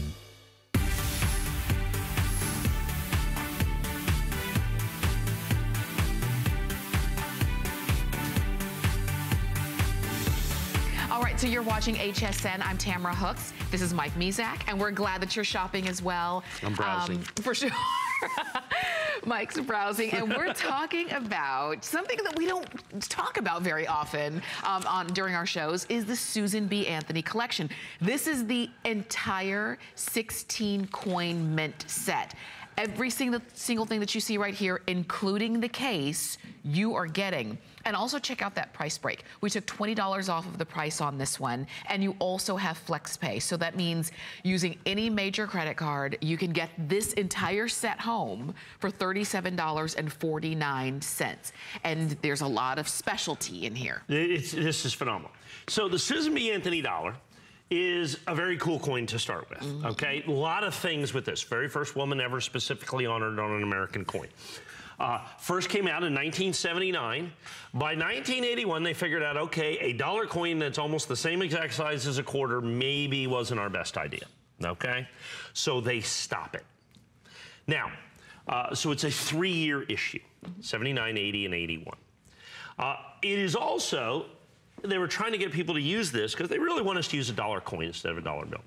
So you're watching HSN. I'm Tamara Hooks. This is Mike Mezack, and we're glad that you're shopping as well. I'm browsing. Um, for sure. [laughs] Mike's browsing, and we're [laughs] talking about something that we don't talk about very often um, on during our shows is the Susan B. Anthony collection. This is the entire 16 coin mint set. Every single, single thing that you see right here, including the case, you are getting. And also check out that price break. We took $20 off of the price on this one, and you also have flex pay. So that means using any major credit card, you can get this entire set home for $37.49. And there's a lot of specialty in here. It's, this is phenomenal. So the Susan B. Anthony dollar is a very cool coin to start with, mm -hmm. okay? A lot of things with this. Very first woman ever specifically honored on an American coin. Uh, first came out in 1979. By 1981, they figured out, okay, a dollar coin that's almost the same exact size as a quarter maybe wasn't our best idea, okay? So they stop it. Now, uh, so it's a three-year issue, 79, 80, and 81. Uh, it is also, they were trying to get people to use this because they really want us to use a dollar coin instead of a dollar bill.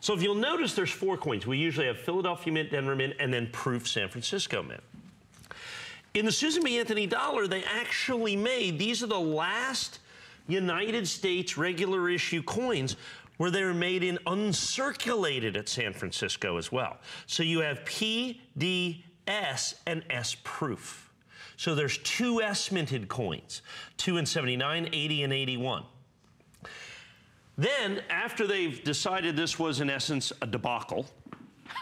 So if you'll notice, there's four coins. We usually have Philadelphia Mint, Denver Mint, and then Proof San Francisco Mint. In the Susan B. Anthony dollar, they actually made, these are the last United States regular issue coins where they were made in uncirculated at San Francisco as well. So you have P, D, S, and S proof. So there's two S minted coins, two in 79, 80, and 81. Then, after they've decided this was in essence a debacle,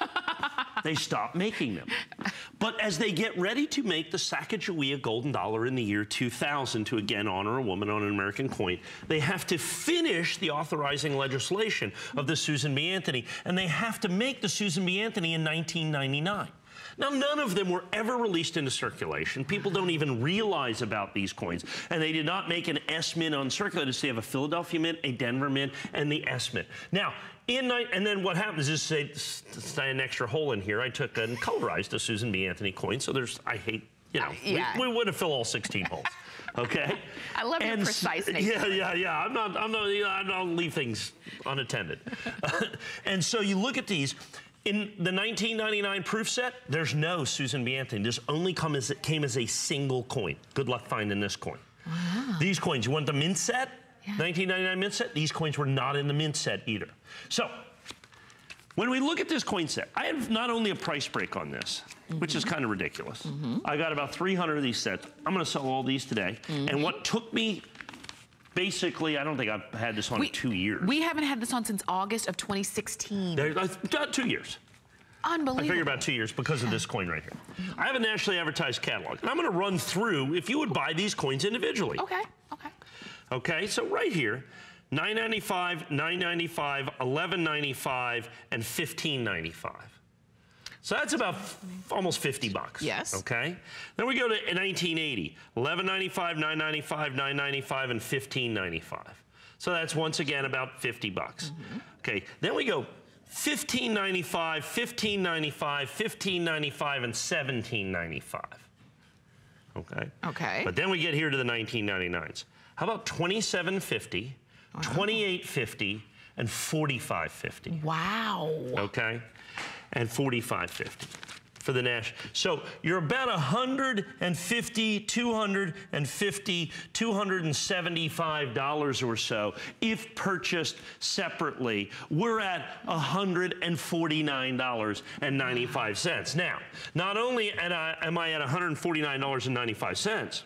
[laughs] they stop making them. But as they get ready to make the Sacagawea golden dollar in the year 2000 to again honor a woman on an American coin, they have to finish the authorizing legislation of the Susan B. Anthony, and they have to make the Susan B. Anthony in 1999. Now, none of them were ever released into circulation. People don't even realize about these coins. And they did not make an S mint uncirculated. So they have a Philadelphia mint, a Denver mint, and the S mint. Now, in and then what happens is say, an extra hole in here. I took and colorized a Susan B. Anthony coin. So there's, I hate, you know, uh, yeah. we, we would have filled all 16 holes. [laughs] Okay. I love and your preciseness. Yeah, yeah, yeah. I'm not. I'm not. You know, I don't leave things unattended. [laughs] and so you look at these. In the 1999 proof set, there's no Susan B. Anthony. This only come as, came as a single coin. Good luck finding this coin. Wow. These coins, you want the mint set? Yeah. 1999 mint set? These coins were not in the mint set either. So, when we look at this coin set, I have not only a price break on this, mm -hmm. which is mm-hmm. kind of ridiculous. Mm -hmm. I got about 300 of these sets. I'm going to sell all these today. Mm -hmm. And what took me basically, I don't think I've had this on we, in two years. We haven't had this on since August of 2016. There, uh, two years. Unbelievable. I figure about two years because of this coin right here. I have a nationally advertised catalog. And I'm going to run through if you would buy these coins individually. Okay, okay. So right here, 995, 995, 1195, and 1595. So that's about almost 50 bucks. Yes. Okay. Then we go to 1980, 1195, 995, 995, and 1595. So that's once again about 50 bucks. Mm -hmm. Okay. Then we go 1595, 1595, 1595, and 1795. Okay. Okay. But then we get here to the 1999s. How about 2750, wow. 2850, and 4550? Wow. Okay and 45.50 for the Nash. So you're about 150, 250, 275 dollars or so if purchased separately. We're at 149 dollars and 95 cents. Now, not only am I at 149 dollars and 95 cents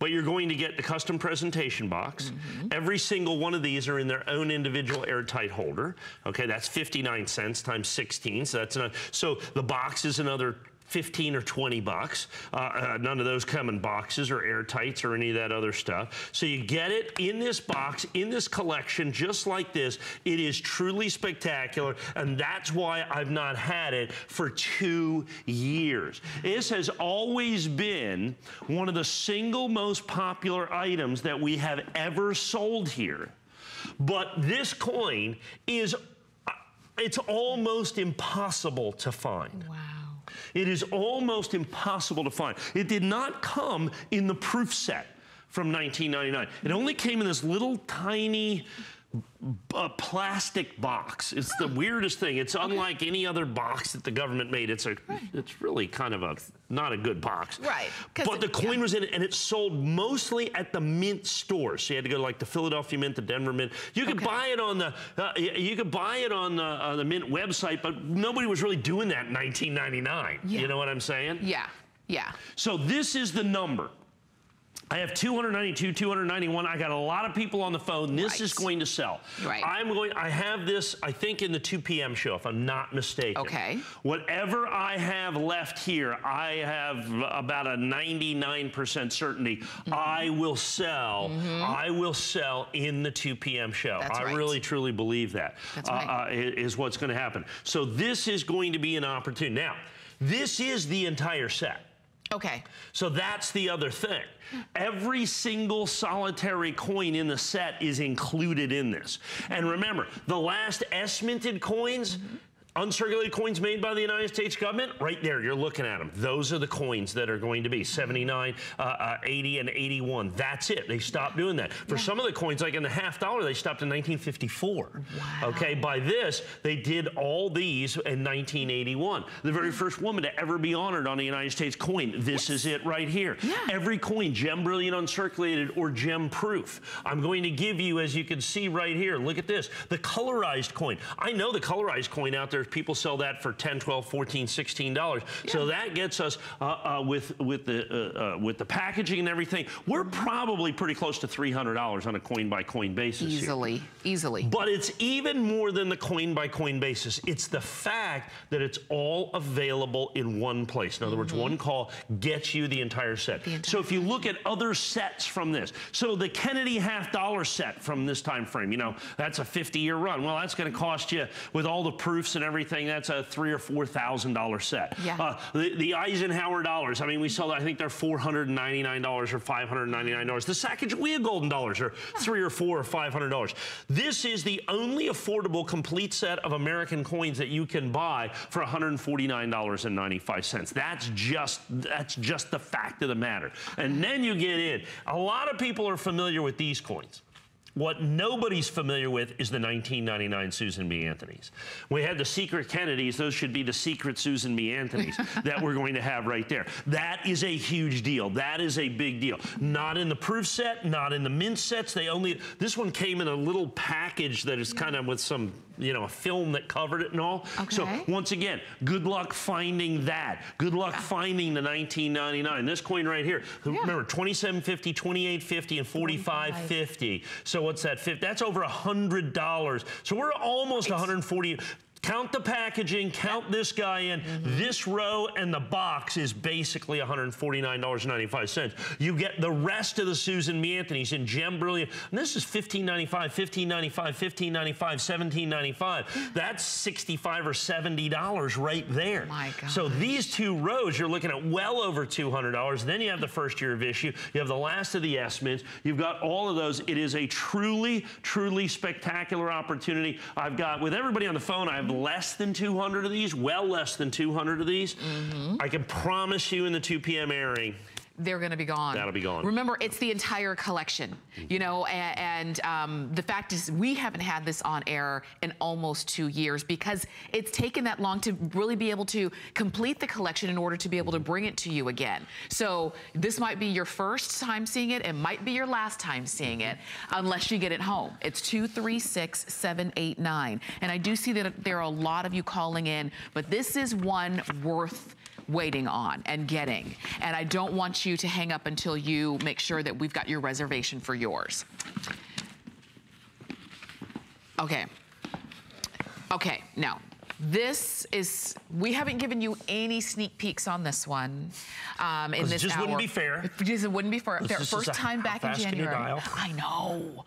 but you're going to get the custom presentation box. Mm -hmm. Every single one of these are in their own individual airtight holder. Okay, that's 59 cents times 16, so that's enough. So the box is another 15 or 20 bucks. Uh, uh, none of those come in boxes or airtights or any of that other stuff. So you get it in this box, in this collection, just like this. It is truly spectacular, and that's why I've not had it for two years. This has always been one of the single most popular items that we have ever sold here. But this coin is, uh, it's almost impossible to find. Wow. It is almost impossible to find. It did not come in the proof set from 1999. It only came in this little tiny a plastic box. It's the weirdest thing. It's unlike any other box that the government made. It's a, it's really kind of a not a good box. Right. But it- the coin yeah. was in it, and it sold mostly at the Mint stores. So you had to go to like the Philadelphia Mint, the Denver Mint. You could Okay. buy it on the uh, you could buy it on the, uh, the Mint website, but nobody was really doing that in 1999. Yeah. You know what I'm saying? Yeah, yeah. So this is the number. I have 292, 291. I got a lot of people on the phone. This Right. is going to sell. Right. I'm going, I have this, I think, in the 2 p.m. show, if I'm not mistaken. Okay. Whatever I have left here, I have about a 99% certainty Mm-hmm. I will sell. I will sell in the 2 p.m. show. That's I right. really, truly believe that. That's uh, right. uh, is what's going to happen. So this is going to be an opportunity. Now, this is the entire set. Okay. So that's the other thing. Every single solitary coin in the set is included in this. And remember, the last S minted coins, uncirculated coins made by the United States government, right there, you're looking at them. Those are the coins that are going to be 79, uh, uh, 80, and 81. That's it. They stopped doing that. For some of the coins, like in the half dollar, they stopped in 1954. Wow. Okay, by this, they did all these in 1981. The very first woman to ever be honored on a United States coin. This is it right here. Yeah. Every coin, gem brilliant uncirculated or gem proof. I'm going to give you, as you can see right here, look at this, the colorized coin. I know the colorized coin out there, people sell that for 10, 12, 14, 16 dollars. So that gets us uh, uh, with with the uh, uh, with the packaging and everything. We're probably pretty close to 300 dollars on a coin by coin basis. here. Easily, easily. But it's even more than the coin by coin basis. It's the fact that it's all available in one place. In other words, one call gets you the entire set. Mm-hmm. The entire so if you look at other sets from this, so the Kennedy half dollar set from this time frame, you know, that's a 50 year run. Well, that's going to cost you with all the proofs and everything. Everything, that's a three or four thousand dollar set. Yeah. Uh, the, the Eisenhower dollars. I mean, we sell. I think they're 499 dollars or 599 dollars. The Sacagawea golden dollars are three or four or 500 dollars. This is the only affordable complete set of American coins that you can buy for 149 dollars and 95 cents. That's just that's just the fact of the matter. And then you get in. A lot of people are familiar with these coins. What nobody's familiar with is the 1999 Susan B. Anthony's. We had the secret Kennedys. Those should be the secret Susan B. Anthony's [laughs] that we're going to have right there. That is a huge deal. That is a big deal. Not in the proof set, not in the mint sets. They only, this one came in a little package that is kind of with some, you know, a film that covered it and all. So once again, good luck finding that. Good luck finding the 1999. This coin right here. Remember, 2750, 2850, and 4550. So what's that? That's over hundred dollars. So we're almost 140. Count the packaging, count this guy in. Mm-hmm. This row and the box is basically $149.95. You get the rest of the Susan B. Anthony's in Gem Brilliant. And this is $15.95, $15.95, $15.95, $17.95. That's 65 or $70 right there. My God. So these two rows, you're looking at well over $200. Then you have the first year of issue. You have the last of the S-Mints. You've got all of those. It is a truly, truly spectacular opportunity. I've got, with everybody on the phone, I have less than 200 of these, well less than 200 of these. Mm-hmm. I can promise you in the 2 p.m. airing, they're going to be gone. That'll be gone. Remember, it's the entire collection, you know, and, and um, the fact is we haven't had this on air in almost two years because it's taken that long to really be able to complete the collection in order to be able to bring it to you again. So this might be your first time seeing it. It might be your last time seeing it unless you get it home. It's 236-789. And I do see that there are a lot of you calling in, but this is one worth waiting on and getting. And I don't want you to hang up until you make sure that we've got your reservation for yours. Okay. Okay, now, this is, we haven't given you any sneak peeks on this one um, in 'Cause it this just wouldn't hour. be fair. It just wouldn't be fair. This fair. is First just a- time back in fast can you January. I know.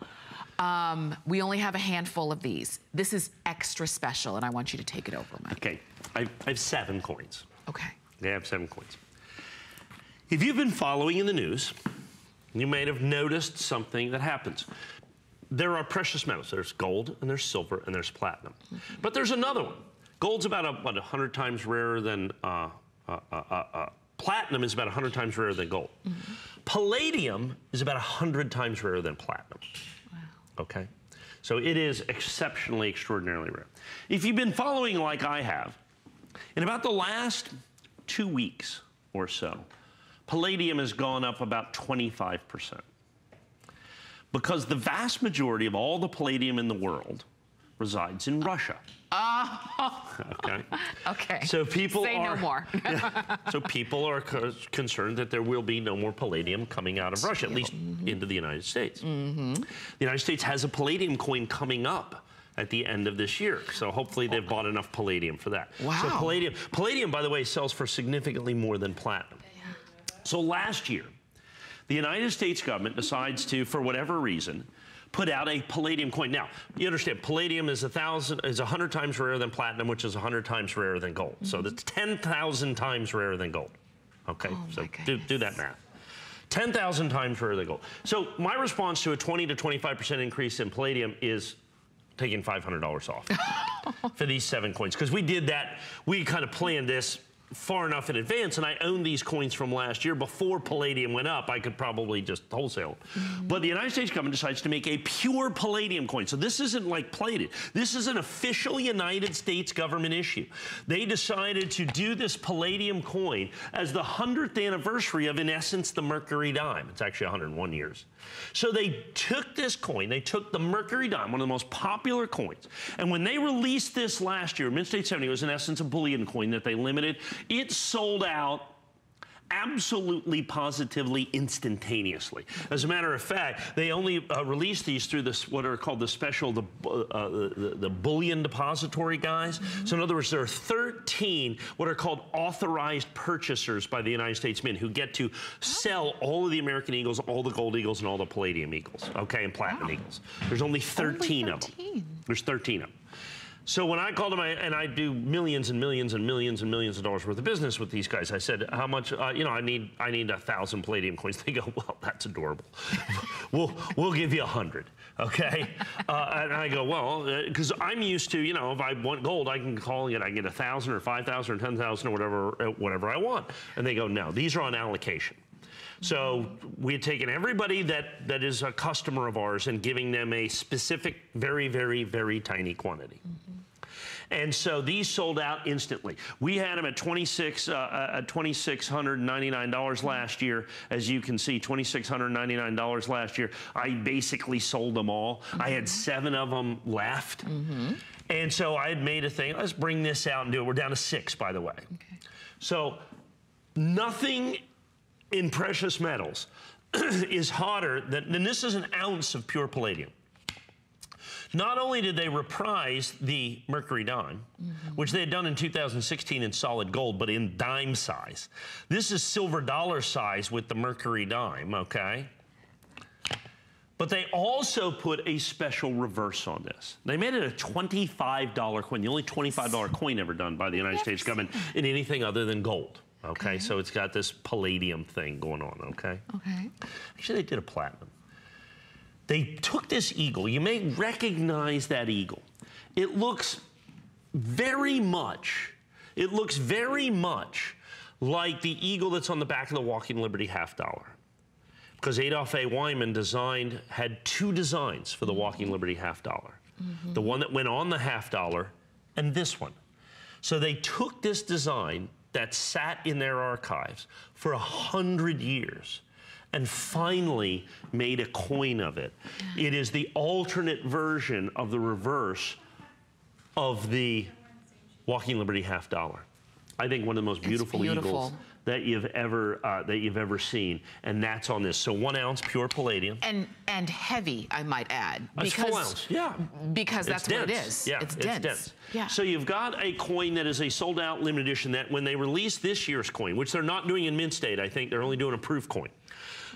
Um, we only have a handful of these. This is extra special, and I want you to take it over, Mike. okay, I, I have seven coins. Okay. They have seven coins. If you've been following in the news, you may have noticed something that happens. There are precious metals. There's gold and there's silver and there's platinum. But there's another one. Gold's about a, what, 100 times rarer than uh, uh, uh, uh, uh, platinum is about 100 times rarer than gold. Palladium is about 100 times rarer than platinum. Wow. Okay? So it is exceptionally, extraordinarily rare. If you've been following like I have, in about the last two weeks or so, palladium has gone up about 25%. Because the vast majority of all the palladium in the world resides in Russia. Ah. [laughs] Okay. Okay. So people Say are no more. Yeah. [laughs] so people are co- concerned that there will be no more palladium coming out of Russia, at least into the United States. Mm-hmm. The United States has a palladium coin coming up at the end of this year. So hopefully they've bought enough palladium for that. So Wow. palladium, palladium, by the way, sells for significantly more than platinum. Yeah. So last year, the United States government decides to, for whatever reason, put out a palladium coin. Now, you understand, palladium is a thousand is a hundred times rarer than platinum, which is a hundred times rarer than gold. So mm-hmm. that's ten thousand times rarer than gold. Okay, oh so my do, do that math. 10,000 times rarer than gold. So my response to a 20 to 25% increase in palladium is taking $500 off [laughs] for these seven coins. Because we did that, we kind of planned this far enough in advance, and I own these coins from last year. Before palladium went up, I could probably just wholesale them. Mm-hmm. But the United States government decides to make a pure palladium coin. So this isn't like plated. This is an official United States government issue. They decided to do this palladium coin as the 100th anniversary of, in essence, the Mercury dime. It's actually 101 years. So they took this coin, they took the Mercury dime, one of the most popular coins, and when they released this last year, Mint State 70 was in essence a bullion coin that they limited. It sold out absolutely positively instantaneously. As a matter of fact they only uh, released these through this what are called the special the, uh, the, the bullion depository guys. So in other words there are 13 what are called authorized purchasers by the united states mint who get to sell all of the american eagles all the gold eagles and all the palladium eagles okay and platinum eagles. There's only 13, of them there's 13 of them so when I called them, I, and I do millions and millions and millions and millions of dollars worth of business with these guys, I said, "How much? Uh, you know, I need I need a thousand palladium coins." [laughs] They go, "Well, that's adorable. [laughs] we'll we'll give you a hundred, okay?" [laughs] Uh, and I go, "Well, because I'm used to, you know, if I want gold, I can call it. I can get a thousand or five thousand or ten thousand or whatever uh, whatever I want." And they go, "No, these are on allocation." So we had taken everybody that, that is a customer of ours and giving them a specific, very, very, very tiny quantity. Mm-hmm. And so these sold out instantly. We had them at 26 uh, uh at $2,699 mm-hmm. last year. As you can see, $2,699 last year. I basically sold them all. I had mm-hmm. seven of them left. And so I had made a thing. Let's bring this out and do it. We're down to six, by the way. Okay. So nothing in precious metals [clears throat] is hotter than, than this is an ounce of pure palladium. Not only did they reprise the Mercury dime, mm-hmm. which they had done in 2016 in solid gold, but in dime size. This is silver dollar size with the Mercury dime, okay? But they also put a special reverse on this. They made it a $25 coin, the only $25 coin ever done by the United States government in anything other than gold. Okay, so it's got this palladium thing going on, okay? Okay. Actually, they did a platinum. They took this eagle. You may recognize that eagle. It looks very much, it looks very much like the eagle that's on the back of the Walking Liberty half dollar. Because Adolph A. Weinman designed, had two designs for the mm-hmm. Walking Liberty half dollar. Mm-hmm. The one that went on the half dollar and this one. So they took this design that sat in their archives for a hundred years and finally made a coin of it. It is the alternate version of the reverse of the Walking Liberty half dollar. I think one of the most beautiful, beautiful. eagles that you've ever uh, that you've ever seen, and that's on this. So one ounce pure palladium. And and heavy, I might add. Ounce. Yeah. Because that's it's what dense. it is. Yeah, it's dense. Yeah. So you've got a coin that is a sold out limited edition that when they release this year's coin, which they're not doing in mint state, I think they're only doing a proof coin.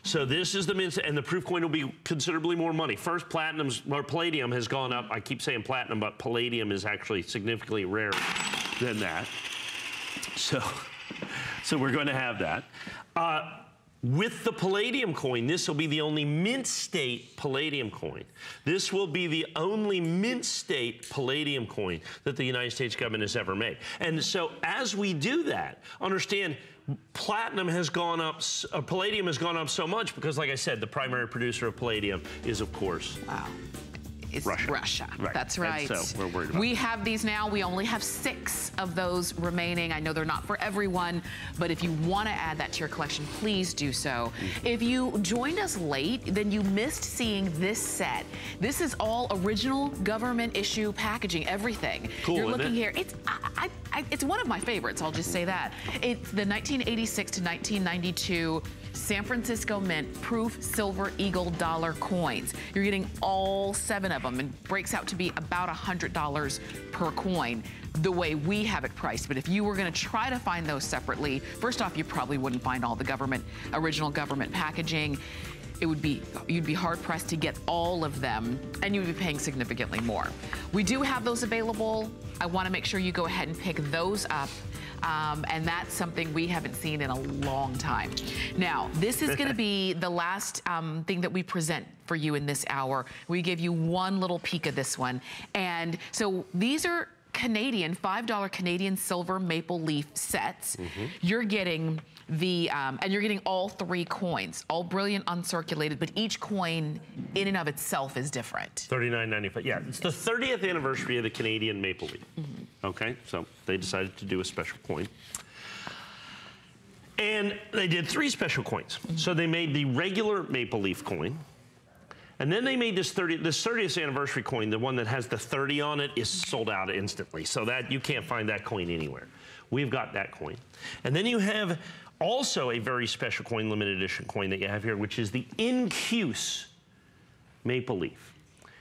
So this is the mint, and the proof coin will be considerably more money. First, platinum's or palladium has gone up. I keep saying platinum, but palladium is actually significantly rarer than that. So, so we're going to have that. Uh, with the palladium coin, this will be the only mint state palladium coin. This will be the only mint state palladium coin that the United States government has ever made. And so as we do that, understand platinum has gone up, uh, palladium has gone up so much because like I said, the primary producer of palladium is of course Wow. Is Russia. Russia. Right. That's And right. so we're worried about We have these now. We only have six of those remaining. I know they're not for everyone, but if you want to add that to your collection, please do so. Mm-hmm. If you joined us late, then you missed seeing this set. This is all original government issue packaging, everything. Cool, You're looking it? here. It's I, I, I, it's one of my favorites. I'll just say that. It's the 1986 to 1992 San Francisco Mint Proof Silver Eagle Dollar coins. You're getting all seven of them and breaks out to be about $100 per coin the way we have it priced. But if you were gonna try to find those separately, first off, you probably wouldn't find all the government, original government packaging. It would be, you'd be hard pressed to get all of them and you'd be paying significantly more. We do have those available. I wanna make sure you go ahead and pick those up. Um, and that's something we haven't seen in a long time. Now, this is gonna be [laughs] the last um, thing that we present for you in this hour. We give you one little peek of this one. And so these are Canadian, $5 Canadian silver maple leaf sets. You're getting the, um, and you're getting all three coins, all brilliant uncirculated, but each coin in and of itself is different. 39.95. Yeah, it's the 30th anniversary of the Canadian Maple Leaf. Okay, so they decided to do a special coin. And they did three special coins. So they made the regular Maple Leaf coin. And then they made this 30, this 30th anniversary coin, the one that has the 30 on it, is sold out instantly. So that you can't find that coin anywhere. We've got that coin. And then you have also a very special coin, limited edition coin that you have here, which is the Incuse maple leaf.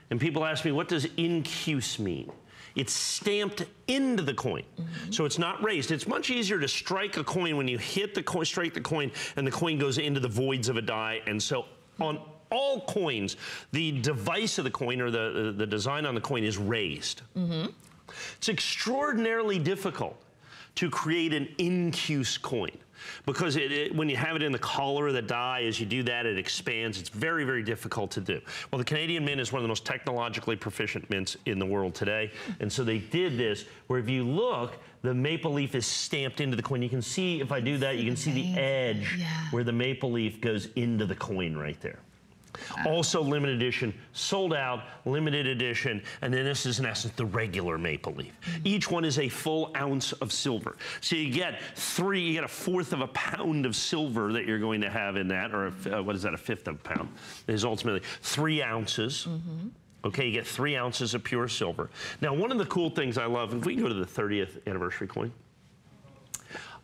And people ask me, what does incuse mean? It's stamped into the coin. Mm-hmm. So it's not raised. It's much easier to strike a coin when you hit the coin, strike the coin, and the coin goes into the voids of a die. And so on all coins, the device of the coin or the, uh, the design on the coin is raised. Mm-hmm. It's extraordinarily difficult to create an incuse coin because it, it- when you have it in the collar of the die, as you do that, it expands. It's very, very difficult to do. Well, the Canadian Mint is one of the most technologically proficient mints in the world today, and so they did this where if you look, the maple leaf is stamped into the coin. You can see, if I do that, you can see the edge where the maple leaf goes into the coin right there. Ah. Also limited edition, sold out, limited edition, and then this is in essence the regular maple leaf. Hmm. Each one is a full ounce of silver. So you get three, you get a fourth of a pound of silver that you're going to have in that, or a uh, what is that, a fifth of a pound, is ultimately three ounces. Mm-hmm. Okay, you get three ounces of pure silver. Now, one of the cool things I love, if we can go to the 30th anniversary coin,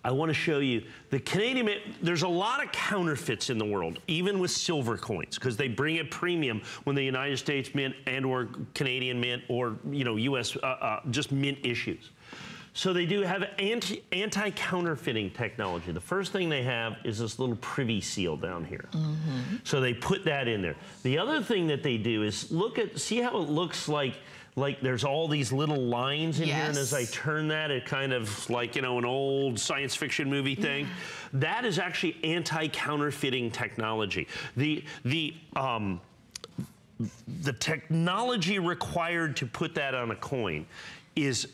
I want to show you the Canadian Mint. There's a lot of counterfeits in the world, even with silver coins, because they bring a premium when the United States Mint and/or Canadian Mint or you know U.S. Uh, uh, just mint issues. So they do have anti anti-counterfeiting technology. The first thing they have is this little privy seal down here. So they put that in there. The other thing that they do is look at see how it looks like like there's all these little lines in here and as I turn that it kind of like you know an old science fiction movie thing. That is actually anti-counterfeiting technology. The the um, the technology required to put that on a coin is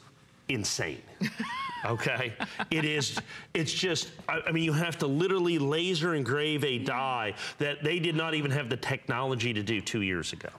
insane. [laughs] Okay, it is. It's just. I, I mean, you have to literally laser engrave a die that they did not even have the technology to do two years ago,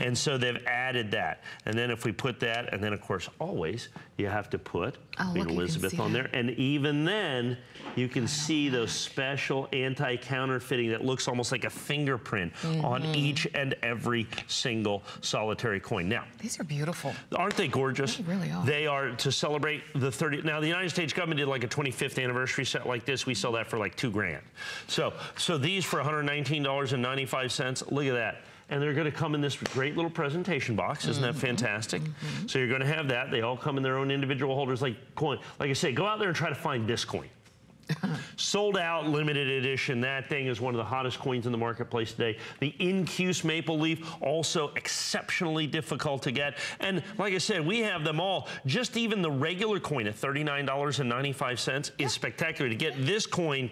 and so they've added that. And then if we put that, and then of course always you have to put Oh, Queen look, Elizabeth on there, and even then you can see those special anti-counterfeiting that looks almost like a fingerprint on Mm-hmm. each and every single solitary coin. Now. These are beautiful. Aren't they gorgeous? They really are. They are to celebrate the 30. Now, the United States government did like a 25th anniversary set like this. We sell that for like two grand. So, so these for $119.95. Look at that. And they're going to come in this great little presentation box. Isn't Mm-hmm. that fantastic? So you're going to have that. They all come in their own individual holders, like coin. Like I say, go out there and try to find this coin. Sold out, limited edition. That thing is one of the hottest coins in the marketplace today. The Incuse Maple Leaf, also exceptionally difficult to get. And like I said, we have them all. Just even the regular coin at $39.95 is spectacular. To get this coin,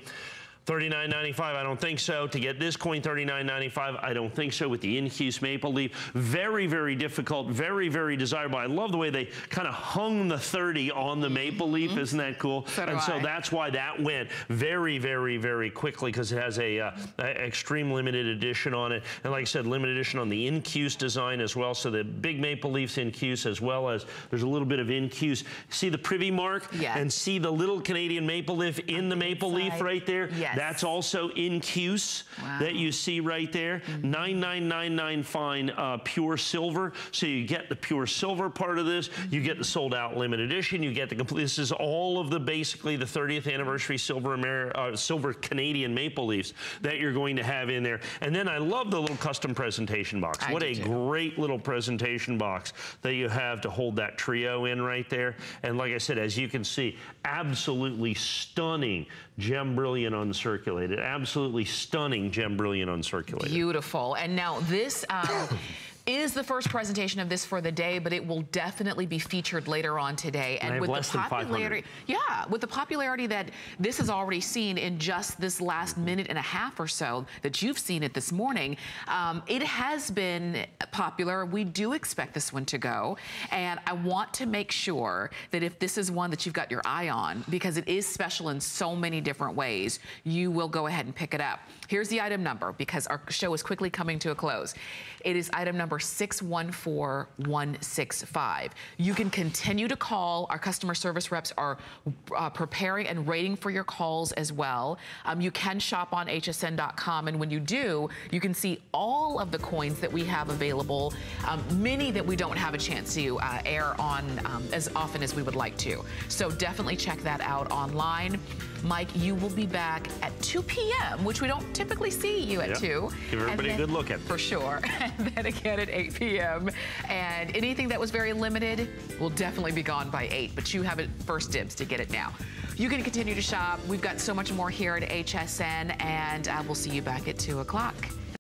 $39.95, I don't think so. To get this coin, $39.95, I don't think so with the Incuse Maple Leaf. Very, very difficult, very, very desirable. I love the way they kind of hung the 30 on the Maple Leaf. Mm -hmm. Isn't that cool? So and so I. that's why that went very, very, very quickly because it has a, uh, extreme limited edition on it. And like I said, limited edition on the Incuse design as well. So the big Maple Leafs Incuse as well as there's a little bit of Incuse. See the privy mark? Yeah. And see the little Canadian maple leaf in the maple leaf right there? Yes. That's also Incuse wow. that you see right there. Mm -hmm. 9999 fine uh, pure silver. So you get the pure silver part of this. You get the sold out limited edition. You get the complete. This is all of the basically the 30th anniversary silver Amer uh, silver Canadian maple leaves that you're going to have in there. And then I love the little custom presentation box. I what a too. great little presentation box that you have to hold that trio in right there. And like I said, as you can see, absolutely stunning gem brilliant uncirculated. Absolutely stunning gem brilliant uncirculated. Beautiful. And now this. Um, [coughs] is the first presentation of this for the day, but it will definitely be featured later on today. And, and with the popularity, yeah, with the popularity that this has already seen in just this last minute and a half or so that you've seen it this morning, um, it has been popular. We do expect this one to go, and I want to make sure that if this is one that you've got your eye on, because it is special in so many different ways, you will go ahead and pick it up. Here's the item number because our show is quickly coming to a close. It is item number 614165. You can continue to call. Our customer service reps are uh, preparing and rating for your calls as well. Um, you can shop on hsn.com, and when you do, you can see all of the coins that we have available, um, many that we don't have a chance to uh, air on um, as often as we would like to. So definitely check that out online. Mike, you will be back at 2 p.m., which we don't typically see you at yep. 2. Give everybody then, a good look at For sure. [laughs] and then again at 8 p.m. And anything that was very limited will definitely be gone by 8, but you have it first dibs to get it now. You can continue to shop. We've got so much more here at HSN, and uh, we'll see you back at 2 o'clock.